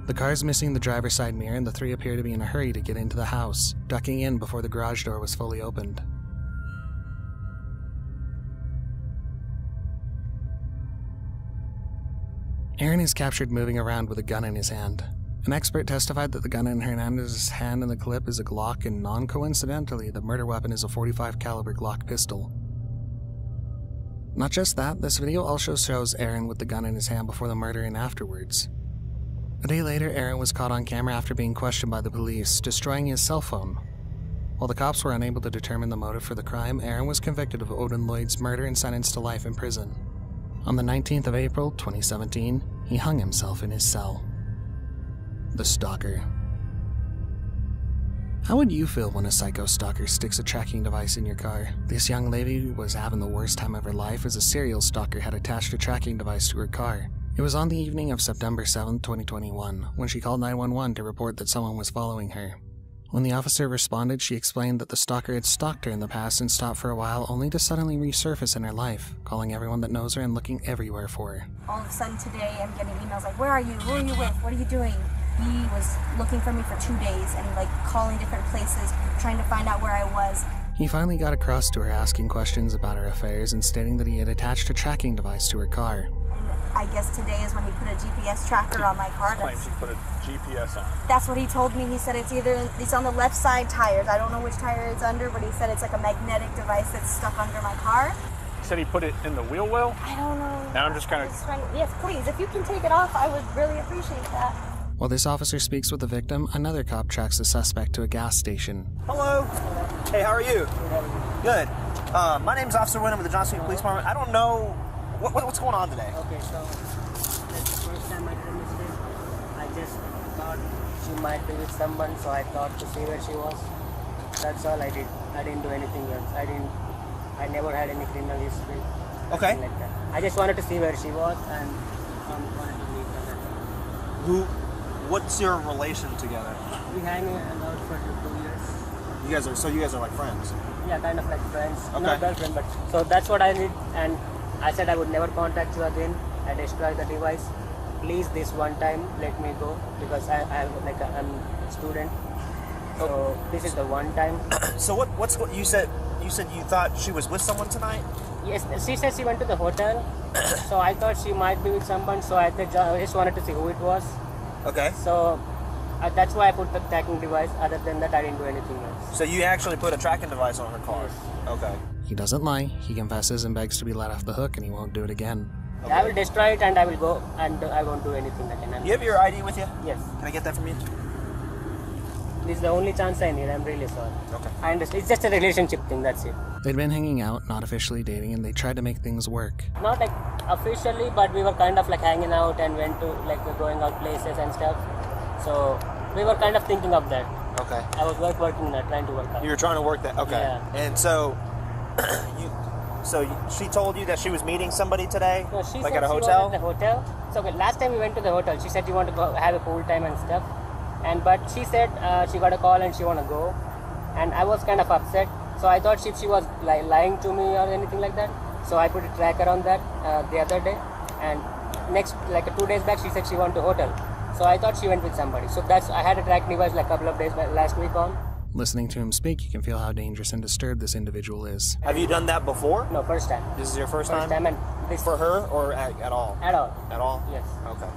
The car is missing the driver's side mirror, and the three appear to be in a hurry to get into the house, ducking in before the garage door was fully opened. Aaron is captured moving around with a gun in his hand. An expert testified that the gun in Hernandez's hand in the clip is a Glock, and non-coincidentally, the murder weapon is a 45 caliber Glock pistol. Not just that, this video also shows Aaron with the gun in his hand before the murder and afterwards. A day later, Aaron was caught on camera after being questioned by the police, destroying his cell phone. While the cops were unable to determine the motive for the crime, Aaron was convicted of Odin Lloyd's murder and sentenced to life in prison. On the 19th of April, 2017, he hung himself in his cell. The Stalker. How would you feel when a psycho stalker sticks a tracking device in your car? This young lady was having the worst time of her life as a serial stalker had attached a tracking device to her car. It was on the evening of September 7, 2021, when she called 911 to report that someone was following her. When the officer responded, she explained that the stalker had stalked her in the past and stopped for a while, only to suddenly resurface in her life, calling everyone that knows her and looking everywhere for her. All of a sudden today, I'm getting emails like, Where are you? Who are you with? What are you doing? He was looking for me for two days and like calling different places, trying to find out where I was. He finally got across to her asking questions about her affairs and stating that he had attached a tracking device to her car. I guess today is when he put a GPS tracker on my car. Claims he put a GPS on. That's what he told me. He said it's either it's on the left side tires. I don't know which tire it's under, but he said it's like a magnetic device that's stuck under my car. He said he put it in the wheel well. I don't know. Now I'm just kind of. Yes, please. If you can take it off, I would really appreciate that. While this officer speaks with the victim, another cop tracks the suspect to a gas station. Hello. Hey, how are you? Good. Uh, my name's Officer Wyndham with the Johnson Police Department. I don't know what, what, what's going on today. Okay, so that's the first time I did a mistake. I just thought she might be with someone, so I thought to see where she was. That's all I did. I didn't do anything else. I didn't. I never had any criminal history. Okay. Like that. I just wanted to see where she was and um, wanted to meet her. Who? What's your relation together? We hang out for two years. You guys are so you guys are like friends. Yeah, kind of like friends. Okay. Not girlfriend, but so that's what I did. And I said I would never contact you again. I destroyed the device. Please, this one time, let me go because I, I'm like a, I'm a student. So oh. this is the one time. <clears throat> so what? What's what you said? You said you thought she was with someone tonight. Yes, she said she went to the hotel. <clears throat> so I thought she might be with someone. So I just wanted to see who it was. Okay. So uh, that's why I put the tracking device. Other than that, I didn't do anything else. So you actually put a tracking device on her car. Yes. Okay. He doesn't lie, he confesses and begs to be let off the hook, and he won't do it again. I will destroy it and I will go and I won't do anything again. You have your ID with you? Yes. Can I get that from you? This is the only chance I need. I'm really sorry. Okay. I understand. It's just a relationship thing. That's it. They'd been hanging out, not officially dating, and they tried to make things work. Not like officially, but we were kind of like hanging out and went to like we're going out places and stuff. So we were kind of thinking of that. Okay. I was work working on that, trying to work out. You were trying to work that. Okay. Yeah. And so <clears throat> you. So she told you that she was meeting somebody today, No, she like said at a hotel. was at the hotel. So okay, last time we went to the hotel, she said you want to go have a pool time and stuff. And but she said uh, she got a call and she want to go, and I was kind of upset. So I thought she she was li- lying to me or anything like that. So I put a tracker on that uh, the other day, and next like two days back she said she went to hotel. So I thought she went with somebody. So that's I had a track device like a couple of days back, last week on. Listening to him speak, you can feel how dangerous and disturbed this individual is. Have you done that before? No, first time. This is your first, First time. time, and this for her or at, at all? At all. At all? Yes. Okay.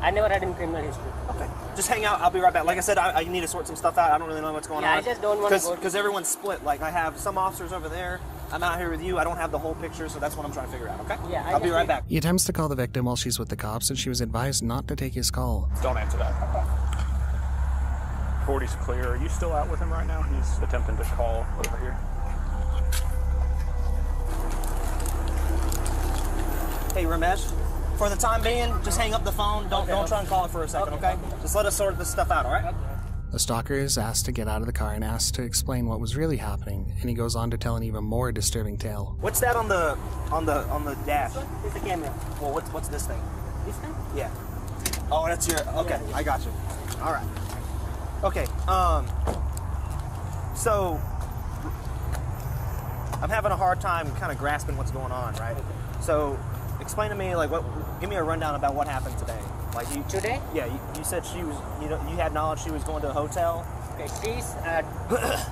I never had any criminal history. Okay. Just hang out. I'll be right back. Like I said, I, I need to sort some stuff out. I don't really know what's going Yeah, on. I just don't wanna because everyone's split. Like I have some officers over there. I'm out here with you. I don't have the whole picture, so that's what I'm trying to figure out. Okay. Yeah. I I'll be right back. He attempts to call the victim while she's with the cops, and she was advised not to take his call. Don't answer that. 40's clear. Are you still out with him right now? He's attempting to call over here. Hey, Ramesh. For the time being, just hang up the phone. Don't don't try and call it for a second, okay? Just let us sort this stuff out, all right? The stalker is asked to get out of the car and asked to explain what was really happening, and he goes on to tell an even more disturbing tale. What's that on the on the on the dash? It's a camera. Well, what's what's this thing? This thing? Yeah. Oh, that's your. Okay, I got you. All right. Okay. Um. So, I'm having a hard time kind of grasping what's going on, right? So, explain to me, like, what? Give me a rundown about what happened today. Like you today? Yeah. You, you said she was. You know, you had knowledge she was going to a hotel. Okay, she's uh,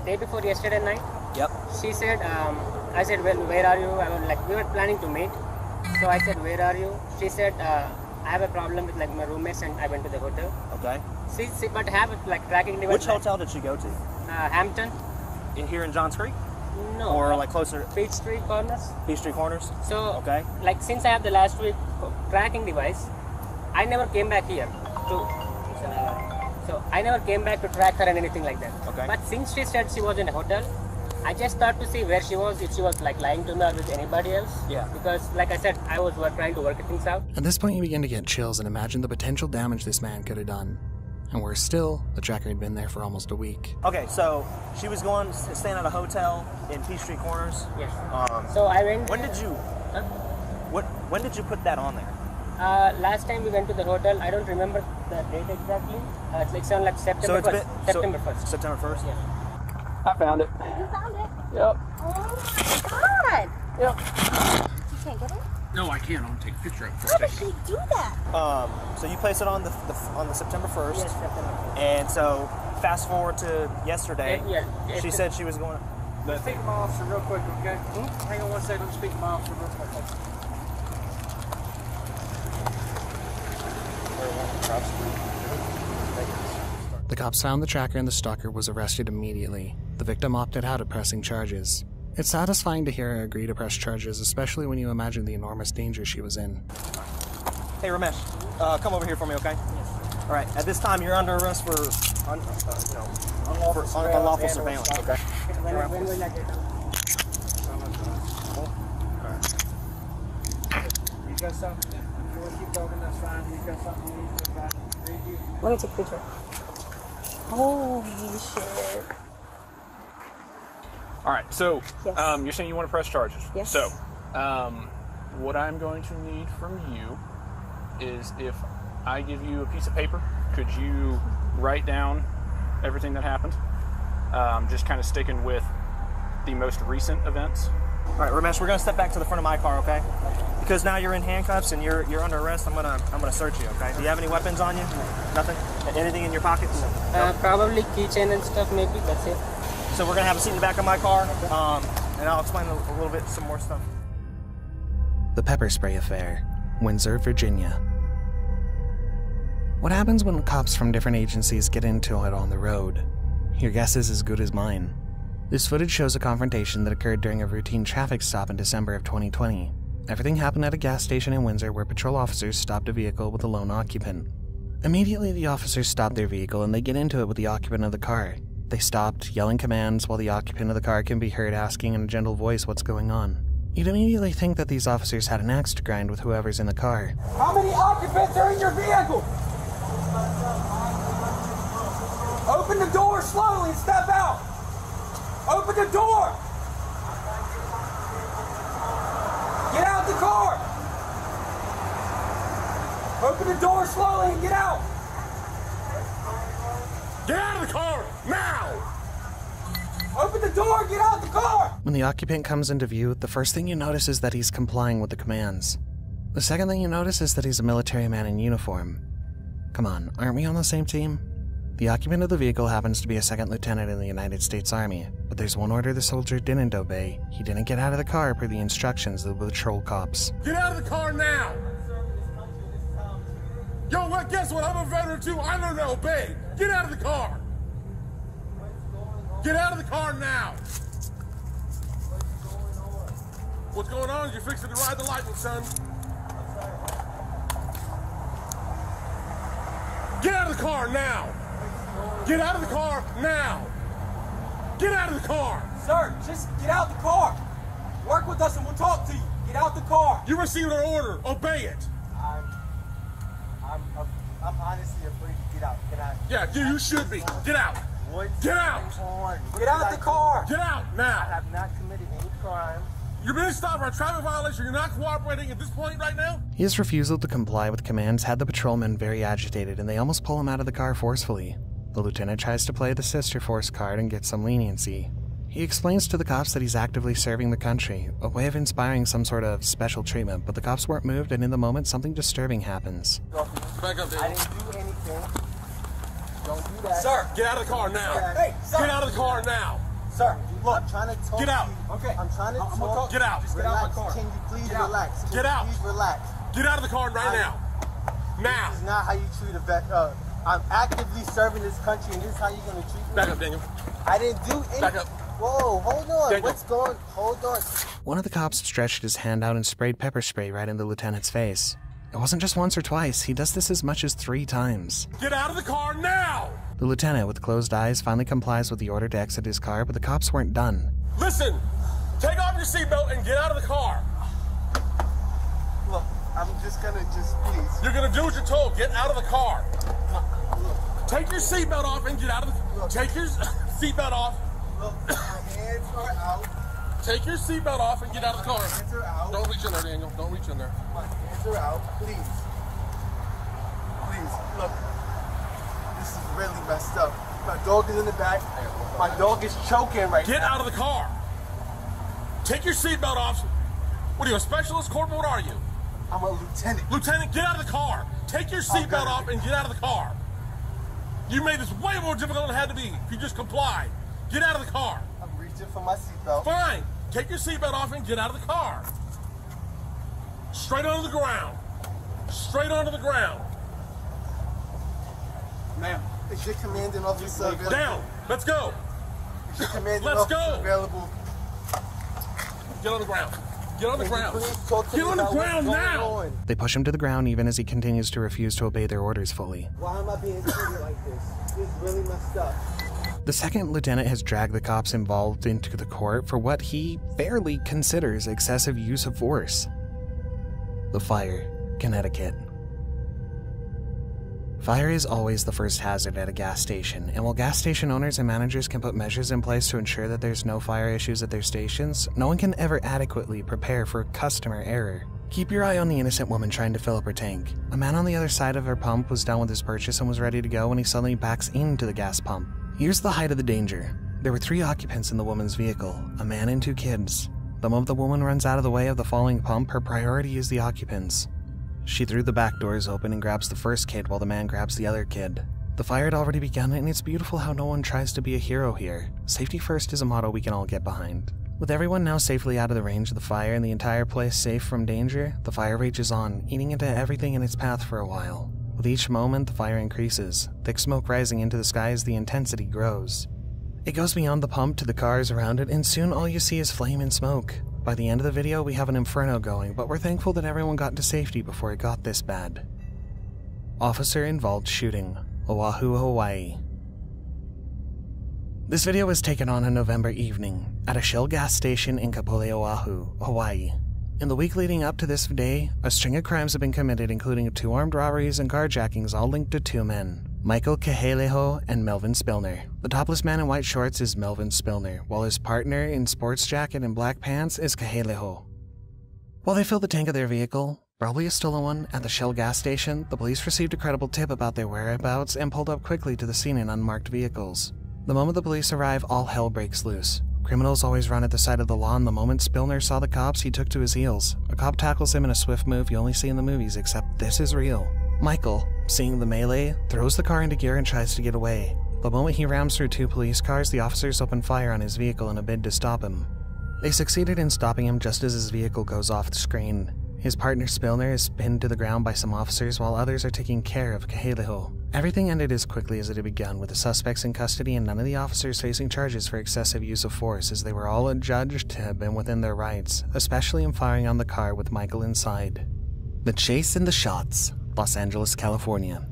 day before yesterday night. Yep. She said, um, I said, well, where are you? I was like, we were planning to meet. So I said, where are you? She said, uh, I have a problem with like my roommates, and I went to the hotel. Okay. She, she but have like tracking device. Which hotel did she go to? Uh, Hampton. In here in Johns Creek? No. Or like closer? Peach Street Corners. Peachtree Corners. So Okay. like since I have the last week tracking device, I never came back here to. So I never came back to track her and anything like that. Okay. But since she said she was in a hotel, I just thought to see where she was, if she was like lying to me or with anybody else. Yeah. Because like I said, I was trying to work things out. At this point, you begin to get chills and imagine the potential damage this man could have done. And worse still, the tracker had been there for almost a week. Okay, so she was going staying at a hotel in Peachtree Corners. Yes. Um, So I went. when did you? What? When did you put that on there? Uh, last time we went to the hotel, I don't remember the date exactly. Uh, it's like sound like September So it's 1st. been so- September 1st. September first. Yeah. I found it. You found it? Yep. Oh my god! Yep. You can't get it? No, I can't. I'm gonna take a picture of it. How did she do that? Um, so you place it on the, the on the September first. Yes, September 1st. And so fast forward to yesterday. Yeah, yeah, She it's- said she was going. Let's speak to my officer real quick, okay? Hang on one second. Let me speak to my officer real quick. The cops found the tracker and the stalker was arrested immediately. The victim opted out of pressing charges. It's satisfying to hear her agree to press charges, especially when you imagine the enormous danger she was in. Hey Ramesh, uh, come over here for me, okay? Yes. All right. At this time, you're under arrest for, un, uh, you know, unlawful, for un- unlawful surveillance. Okay. When, when will I get out? You got something? You want to keep talking? That's fine. You got something you need to about? Thank you. Let me take a picture. Holy shit. All right, so Yes. um, you're saying you want to press charges. Yes. So, um, what I'm going to need from you is if I give you a piece of paper, could you write down everything that happened? Um, just kind of sticking with the most recent events. All right, Ramesh, we're gonna step back to the front of my car, okay? Because now you're in handcuffs and you're you're under arrest. I'm gonna I'm gonna search you, okay? Do you have any weapons on you? Nothing? Anything in your pockets? Uh, probably keychain and stuff, maybe. That's it. So we're gonna have a seat in the back of my car, um, and I'll explain a, a little bit some more stuff. The Pepper Spray Affair, Windsor, Virginia. What happens when cops from different agencies get into it on the road? Your guess is as good as mine. This footage shows a confrontation that occurred during a routine traffic stop in December of 2020. Everything happened at a gas station in Windsor where patrol officers stopped a vehicle with a lone occupant. Immediately, the officers stop their vehicle and they get into it with the occupant of the car. They stopped, yelling commands, while the occupant of the car can be heard asking in a gentle voice what's going on. You'd immediately think that these officers had an axe to grind with whoever's in the car. How many occupants are in your vehicle? Open the door slowly and step out. Open the door. Get out the car. Open the door slowly and get out. Get out of the car now. Open the door. Get out of the car. When the occupant comes into view, the first thing you notice is that he's complying with the commands. The second thing you notice is that he's a military man in uniform. Come on, aren't we on the same team? The occupant of the vehicle happens to be a second lieutenant in the United States Army, but there's one order the soldier didn't obey. He didn't get out of the car per the instructions of the patrol cops. Get out of the car now. Yo, what? Guess what? I'm a veteran too. I learned to obey. Get out of the car. Get out of the car now. What's going on? You're fixing to ride the lightning, son. Get out of the car now. Get out of the car now. Get out of the car. Sir, just get out the car. Work with us and we'll talk to you. Get out the car. You received an order. Obey it. I'm, I'm, I'm honestly afraid to get out. Can I? Yeah, you, you should be. Get out. What's Get out. on? Get out the car. Get out now! I have not committed any crime. You're being stopped for a traffic violation. You're not cooperating at this point right now. His refusal to comply with commands had the patrolmen very agitated, and they almost pull him out of the car forcefully. The lieutenant tries to play the sister force card and get some leniency. He explains to the cops that he's actively serving the country, a way of inspiring some sort of special treatment, but the cops weren't moved, and in the moment, something disturbing happens. Back up, I didn't do anything. Don't do that. Sir, get out of the car now. Hey, sir. Get out of the car now. Sir, look, I'm trying to talk Get out. to you. Okay. I'm trying to I'm talk. talk- Get out. Just Get out relax. my car. Can you please Get relax? Can Get out. Please relax. Get out of the car right I- now. Now. This is not how you treat a vet. Uh, I'm actively serving this country, and this is how you're gonna treat me. Back up, Daniel. I didn't do anything. Back up. Whoa, hold on. Daniel. What's going? Hold on. One of the cops stretched his hand out and sprayed pepper spray right in the lieutenant's face. It wasn't just once or twice, he does this as much as three times. Get out of the car now. The lieutenant, with closed eyes, finally complies with the order to exit his car, but the cops weren't done. Listen. Take off your seatbelt and get out of the car. Look, I'm just gonna just please. You're gonna do what you're told. Get out of the car. Take your seatbelt off and get out of the. Take your <laughs> seatbelt off. Look, my hands are out. Take your seatbelt off and get out of the car. Hands are out. Don't reach in there, Daniel. Don't reach in there. Are out. Please. Please, look. This is really messed up. My dog is in the back. My dog is choking right Get now. out of the car. Take your seatbelt off. What are you, a specialist, corporal? What are you? I'm a lieutenant. Lieutenant, get out of the car. Take your seatbelt off and get out of the car. You made this way more difficult than it had to be if you just complied. Get out of the car. I'm reaching for my seatbelt. Fine. Take your seatbelt off and get out of the car. Straight onto the ground. Straight onto the ground. Ma'am. Is your commanding officer available? Down. Let's go. Is your commanding Let's officer go. available? Get on the ground. Get on the ground. Get on the ground now. They push him to the ground even as he continues to refuse to obey their orders fully. Why am I being treated like this? This is really messed up. The second lieutenant has dragged the cops involved into the court for what he fairly considers excessive use of force. The fire, Connecticut. Fire is always the first hazard at a gas station, and while gas station owners and managers can put measures in place to ensure that there's no fire issues at their stations, no one can ever adequately prepare for customer error. Keep your eye on the innocent woman trying to fill up her tank. A man on the other side of her pump was done with his purchase and was ready to go when he suddenly backs into the gas pump. Here's the height of the danger. There were three occupants in the woman's vehicle a man and two kids. The moment the woman runs out of the way of the falling pump, her priority is the occupants. She threw the back doors open and grabs the first kid while the man grabs the other kid. The fire had already begun, and it's beautiful how no one tries to be a hero here. Safety first is a motto we can all get behind. With everyone now safely out of the range of the fire and the entire place safe from danger, the fire rages on, eating into everything in its path for a while. With each moment, the fire increases, thick smoke rising into the sky as the intensity grows. It goes beyond the pump to the cars around it, and soon all you see is flame and smoke. By the end of the video, we have an inferno going, but we're thankful that everyone got to safety before it got this bad. Officer involved shooting, Oahu, Hawaii. This video was taken on a November evening at a Shell gas station in Kapolei, Oahu, Hawaii. In the week leading up to this day, a string of crimes have been committed, including two armed robberies and carjackings, all linked to two men Michael Keheleho and Melvin Spillner. The topless man in white shorts is Melvin Spillner, while his partner in sports jacket and black pants is Keheleho. While they filled the tank of their vehicle, probably a stolen one, at the Shell gas station, the police received a credible tip about their whereabouts and pulled up quickly to the scene in unmarked vehicles. The moment the police arrive, all hell breaks loose. Criminals always run at the side of the law, and the moment Spillner saw the cops, he took to his heels. A cop tackles him in a swift move you only see in the movies, except this is real. Michael, seeing the melee, throws the car into gear and tries to get away. The moment he rams through two police cars, the officers open fire on his vehicle in a bid to stop him. They succeeded in stopping him just as his vehicle goes off the screen. His partner Spillner is pinned to the ground by some officers while others are taking care of Keheleho. Everything ended as quickly as it had begun, with the suspects in custody and none of the officers facing charges for excessive use of force, as they were all adjudged to have been within their rights, especially in firing on the car with Michael inside. The Chase and the Shots, Los Angeles, California.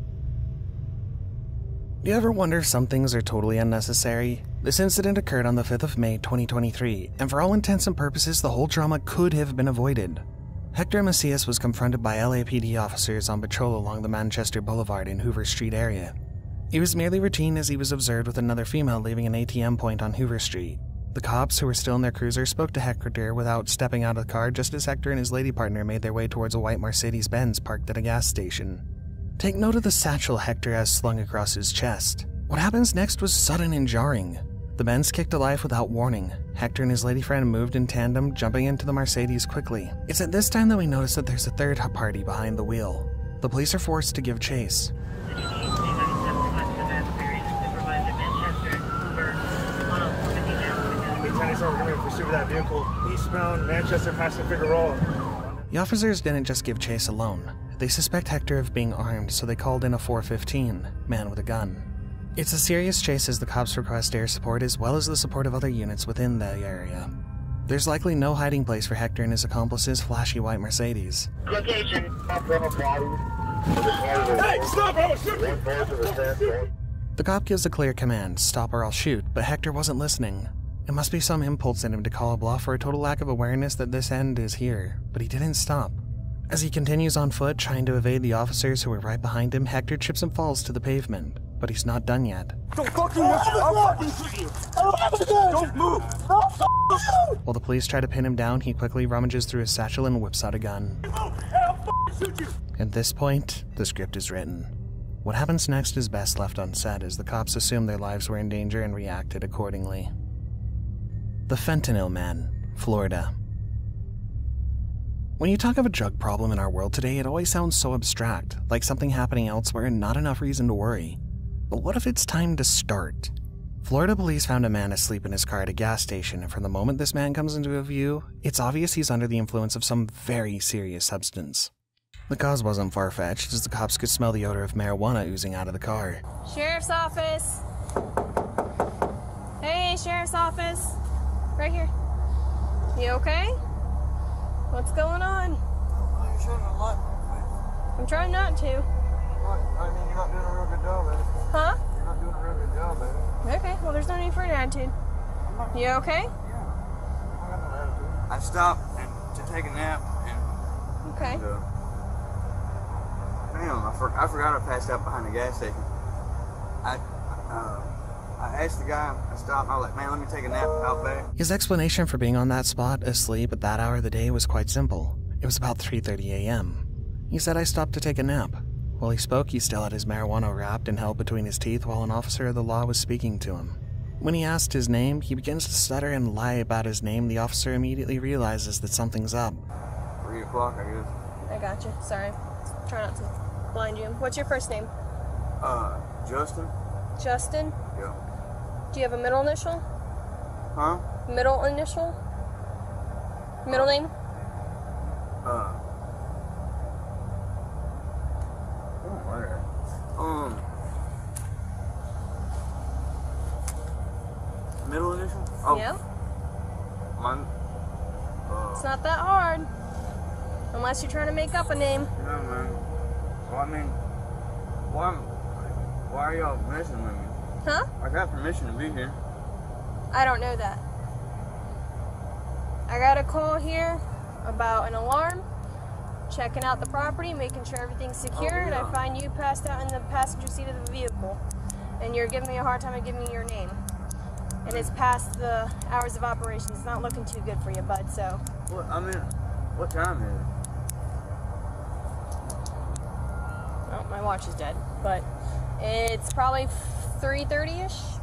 Do you ever wonder if some things are totally unnecessary? This incident occurred on the 5th of May 2023, and for all intents and purposes, the whole drama could have been avoided. Hector Macias was confronted by LAPD officers on patrol along the Manchester Boulevard and Hoover Street area. It was merely routine as he was observed with another female leaving an ATM point on Hoover Street. The cops, who were still in their cruiser, spoke to Hector without stepping out of the car just as Hector and his lady partner made their way towards a white Mercedes Benz parked at a gas station. Take note of the satchel Hector has slung across his chest. What happens next was sudden and jarring. The Benz kicked to life without warning. Hector and his lady friend moved in tandem, jumping into the Mercedes quickly. It's at this time that we notice that there's a third party behind the wheel. The police are forced to give chase. Lieutenant Sergeant, we're going to pursue that vehicle eastbound Manchester past the Figueroa. The officers didn't just give chase alone. They suspect Hector of being armed, so they called in a 415, man with a gun. It's a serious chase as the cops request air support as well as the support of other units within the area. There's likely no hiding place for Hector and his accomplice's flashy white Mercedes. Location. Hey, stop! I will shoot you! The cop gives a clear command stop or I'll shoot, but Hector wasn't listening. It must be some impulse in him to call a bluff or a total lack of awareness that this end is here, but he didn't stop. As he continues on foot, trying to evade the officers who are right behind him, Hector trips and falls to the pavement. But he's not done yet. Don't fucking move! I'll fucking shoot you! Don't move! While the police try to pin him down, he quickly rummages through his satchel and whips out a gun. At this point, the script is written. What happens next is best left unsaid as the cops assumed their lives were in danger and reacted accordingly. The Fentanyl Man, Florida. When you talk of a drug problem in our world today, it always sounds so abstract, like something happening elsewhere and not enough reason to worry. But what if it's time to start? Florida police found a man asleep in his car at a gas station, and from the moment this man comes into view, it's obvious he's under the influence of some very serious substance. The cause wasn't far fetched, as the cops could smell the odor of marijuana oozing out of the car. Sheriff's office. Hey, sheriff's office. Right here. You okay? What's going on? You're shooting a lot. I'm trying not to. I mean, you're not doing a real good job at it. Huh? You're not doing a real good job at it. Okay, well, there's no need for an attitude. You okay? Yeah. I stopped and, to take a nap and. Okay. And, uh, damn, I, for, I forgot I passed out behind the gas station. I, uh, I asked the guy, I stopped, I was like, man, let me take a nap out back. His explanation for being on that spot asleep at that hour of the day was quite simple. It was about 3:30 a.m. He said I stopped to take a nap. While he spoke, he still had his marijuana wrapped and held between his teeth while an officer of the law was speaking to him. When he asked his name, he begins to stutter and lie about his name. The officer immediately realizes that something's up. Three o'clock, I guess. I got you. Sorry. Try not to blind you. What's your first name? Uh, Justin? Justin? Yeah. Do you have a middle initial? Huh? Middle initial? Middle name? Uh. Oh. Um. Middle initial? Oh. Yeah. Mine. Uh, It's not that hard. Unless you're trying to make up a name. no, man. Well, I mean, why, why are y'all messing with me? Huh? I got permission to be here. I don't know that. I got a call here about an alarm, checking out the property, making sure everything's oh, secure, and I find you passed out in the passenger seat of the vehicle. And you're giving me a hard time of giving me your name. And it's past the hours of operation. It's not looking too good for you, bud, so. What, I mean, what time is it? Oh, my watch is dead. But it's probably 3.30ish.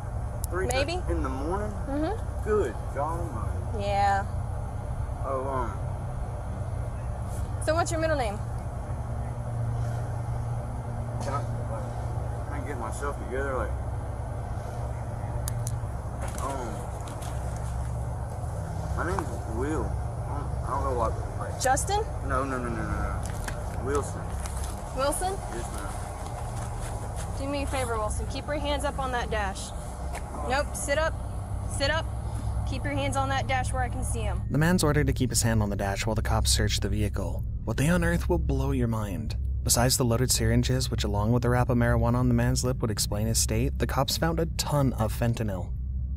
Three Maybe. In the morning? Mm-hmm. Good God almighty. Yeah. Oh, um, So what's your middle name? can I, like, can I get myself together? Like, um, my name's Will. I don't, I don't know what, like, Justin? no, no, no, no, no, no. Wilson. Wilson? Yes, ma'am. Do me a favor, Wilson. Keep your hands up on that dash. Nope. Sit up. Sit up. Keep your hands on that dash where I can see them. The man's ordered to keep his hand on the dash while the cops search the vehicle. What they unearth will blow your mind. Besides the loaded syringes, which along with the wrap of marijuana on the man's lip would explain his state, the cops found a ton of fentanyl.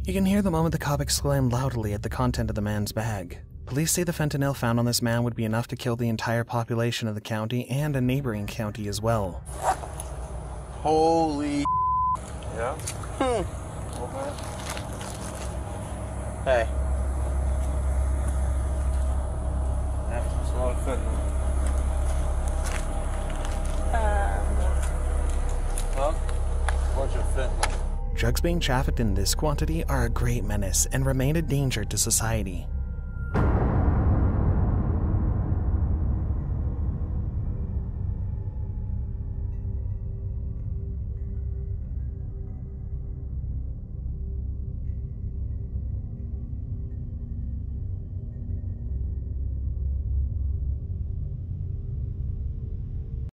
You can hear the moment the cop exclaimed loudly at the content of the man's bag. Police say the fentanyl found on this man would be enough to kill the entire population of the county and a neighboring county as well. Holy. Yeah? Hmm. Hey. That's a lot of fentanyl. Huh? What's your fentanyl? Drugs being trafficked in this quantity are a great menace and remain a danger to society.